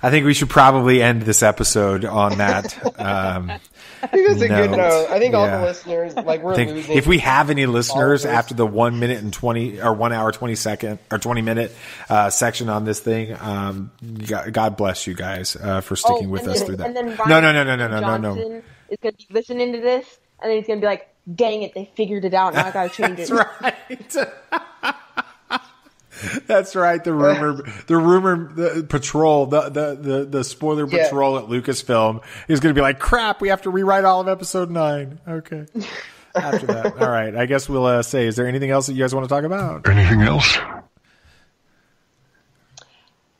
I think we should probably end this episode on that. Um, I think that's a good note. note. I think all Yeah. the listeners like we're think losing. if we have any listeners after the one minute and 20 or one hour 20 second or 20 minute uh, section on this thing um, god, God bless you guys uh, for sticking Oh, with and us then- through that and then no Rian no no no no no no no Johnson is going to be listening to this, and then he's going to be like, "Dang it, they figured it out. Now I got to change it." [laughs] right. [laughs] [laughs] That's right. The rumor, [laughs] the rumor the patrol, the, the, the, the spoiler Yeah. patrol at Lucasfilm is going to be like, crap, we have to rewrite all of episode nine. Okay. [laughs] After that. All right. I guess we'll uh, say, is there anything else that you guys want to talk about? Anything else?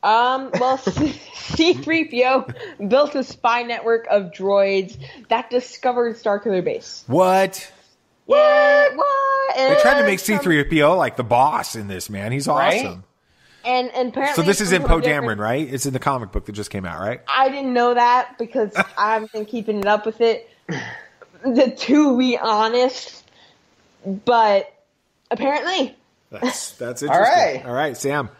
Um, well, C3PO built a spy network of droids that discovered Starkiller Base. What? Yeah, what? They tried to make C3PO like the boss in this, man. He's Right? awesome. And, and apparently, So this is in some Poe Dameron, right? It's in the comic book that just came out, right? I didn't know that because [laughs] I haven't been keeping it up with it. The to be honest, but apparently, That's [laughs] that's All interesting. right. All right, Sam.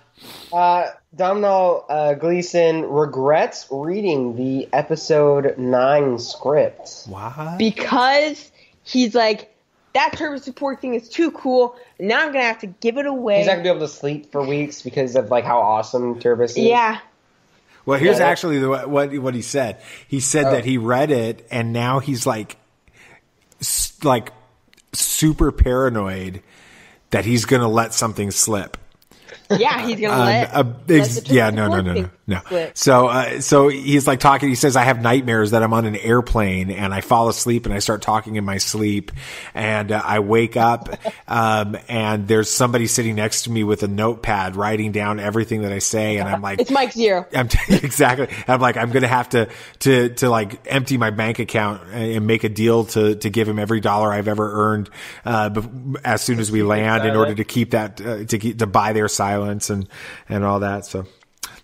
Uh, Domhnall uh, Gleeson regrets reading the episode nine script. What? because he's like that turbo support thing is too cool. Now I'm gonna have to give it away. He's not gonna be able to sleep for weeks because of like how awesome Turbis is. yeah, Well, here's Yeah, actually the, what what he said. He said Oh. that he read it and now he's like like super paranoid that he's going to let something slip. Yeah, he's gonna Um, let. uh, let ex- the yeah, no, no, no, no, no. slip. So, uh, so he's like talking. He says, "I have nightmares that I'm on an airplane and I fall asleep and I start talking in my sleep, and uh, I wake up, [laughs] um, and there's somebody sitting next to me with a notepad writing down everything that I say, and I'm like, It's Mike Zeroh. [laughs] I'm t- [laughs] exactly. I'm like, I'm gonna have to to to like empty my bank account and make a deal to to give him every dollar I've ever earned uh, as soon as we land in order to keep that uh, to keep, to buy their silence and and all that. So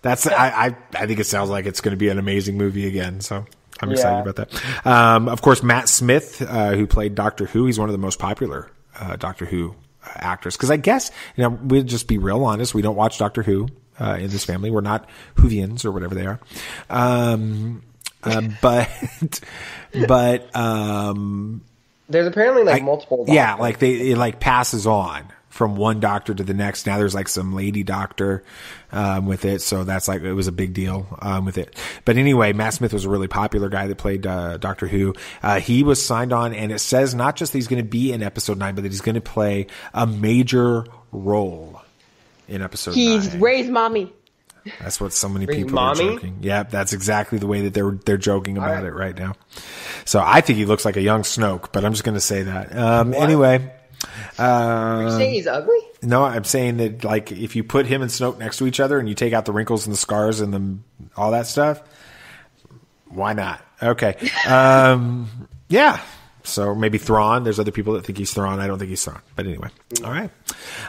that's I I, I think it sounds like it's going to be an amazing movie again. So. I'm excited Yeah. about that. Um, of course, Matt Smith, uh, who played Doctor Who, he's one of the most popular uh, Doctor Who uh, actors. Because I guess you know we'll just be real honest. We don't watch Doctor Who uh, in this family. We're not Whovians or whatever they are. Um, uh, [laughs] but but um, There's apparently like I- multiple. yeah, like they it like passes on from one doctor to the next. Now there's like some lady doctor um, with it, so that's like it was a big deal um, with it. But anyway, Matt Smith was a really popular guy that played uh, Doctor Who. Uh, he was signed on, and it says not just that he's going to be in episode nine, but that he's going to play a major role in episode He's nine. Rey's mommy. That's what so many people mommy? are joking. Yep, that's exactly the way that they're they're joking about it right now. So I think he looks like a young Snoke, but I'm just going to say that. Um, anyway, Are you uh, saying he's ugly? no, I'm saying that like if you put him and Snoke next to each other and you take out the wrinkles and the scars and the all that stuff, why not? Okay, [laughs] um, yeah. So maybe Thrawn. There's other people that think he's Thrawn. I don't think he's Thrawn. But anyway, all right.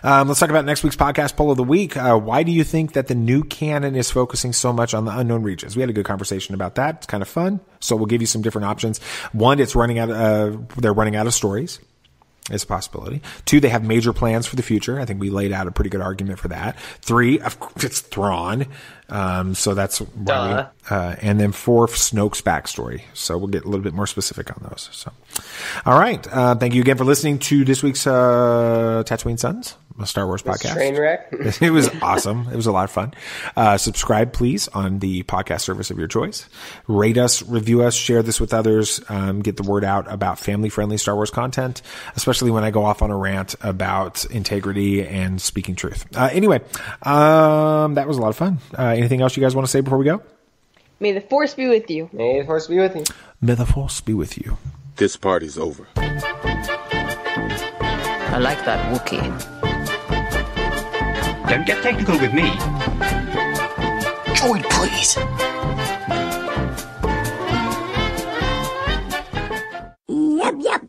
Um, let's talk about next week's podcast poll of the week. Uh, why do you think that the new canon is focusing so much on the unknown regions? We had a good conversation about that. It's kind of fun. So we'll give you some different options. One, it's running out. Uh, they're running out of stories. It's a possibility. Two, they have major plans for the future. I think we laid out a pretty good argument for that. Three, of course, it's Thrawn. Um, so that's why uh, and then four Snoke's backstory. So we'll get a little bit more specific on those. So, all right. Uh, thank you again for listening to this week's uh, Tatooine Sons, a Star Wars podcast. train wreck. [laughs] it was awesome. It was a lot of fun. Uh, subscribe, please, on the podcast service of your choice. Rate us, review us, share this with others. Um, get the word out about family-friendly Star Wars content, especially when I go off on a rant about integrity and speaking truth. Uh, anyway, um, that was a lot of fun. Uh, anything else you guys want to say before we go? May the force be with you. May the force be with you. May the force be with you. This party's over. I like that Wookiee. Don't get technical with me. Join, please. Yep, yep.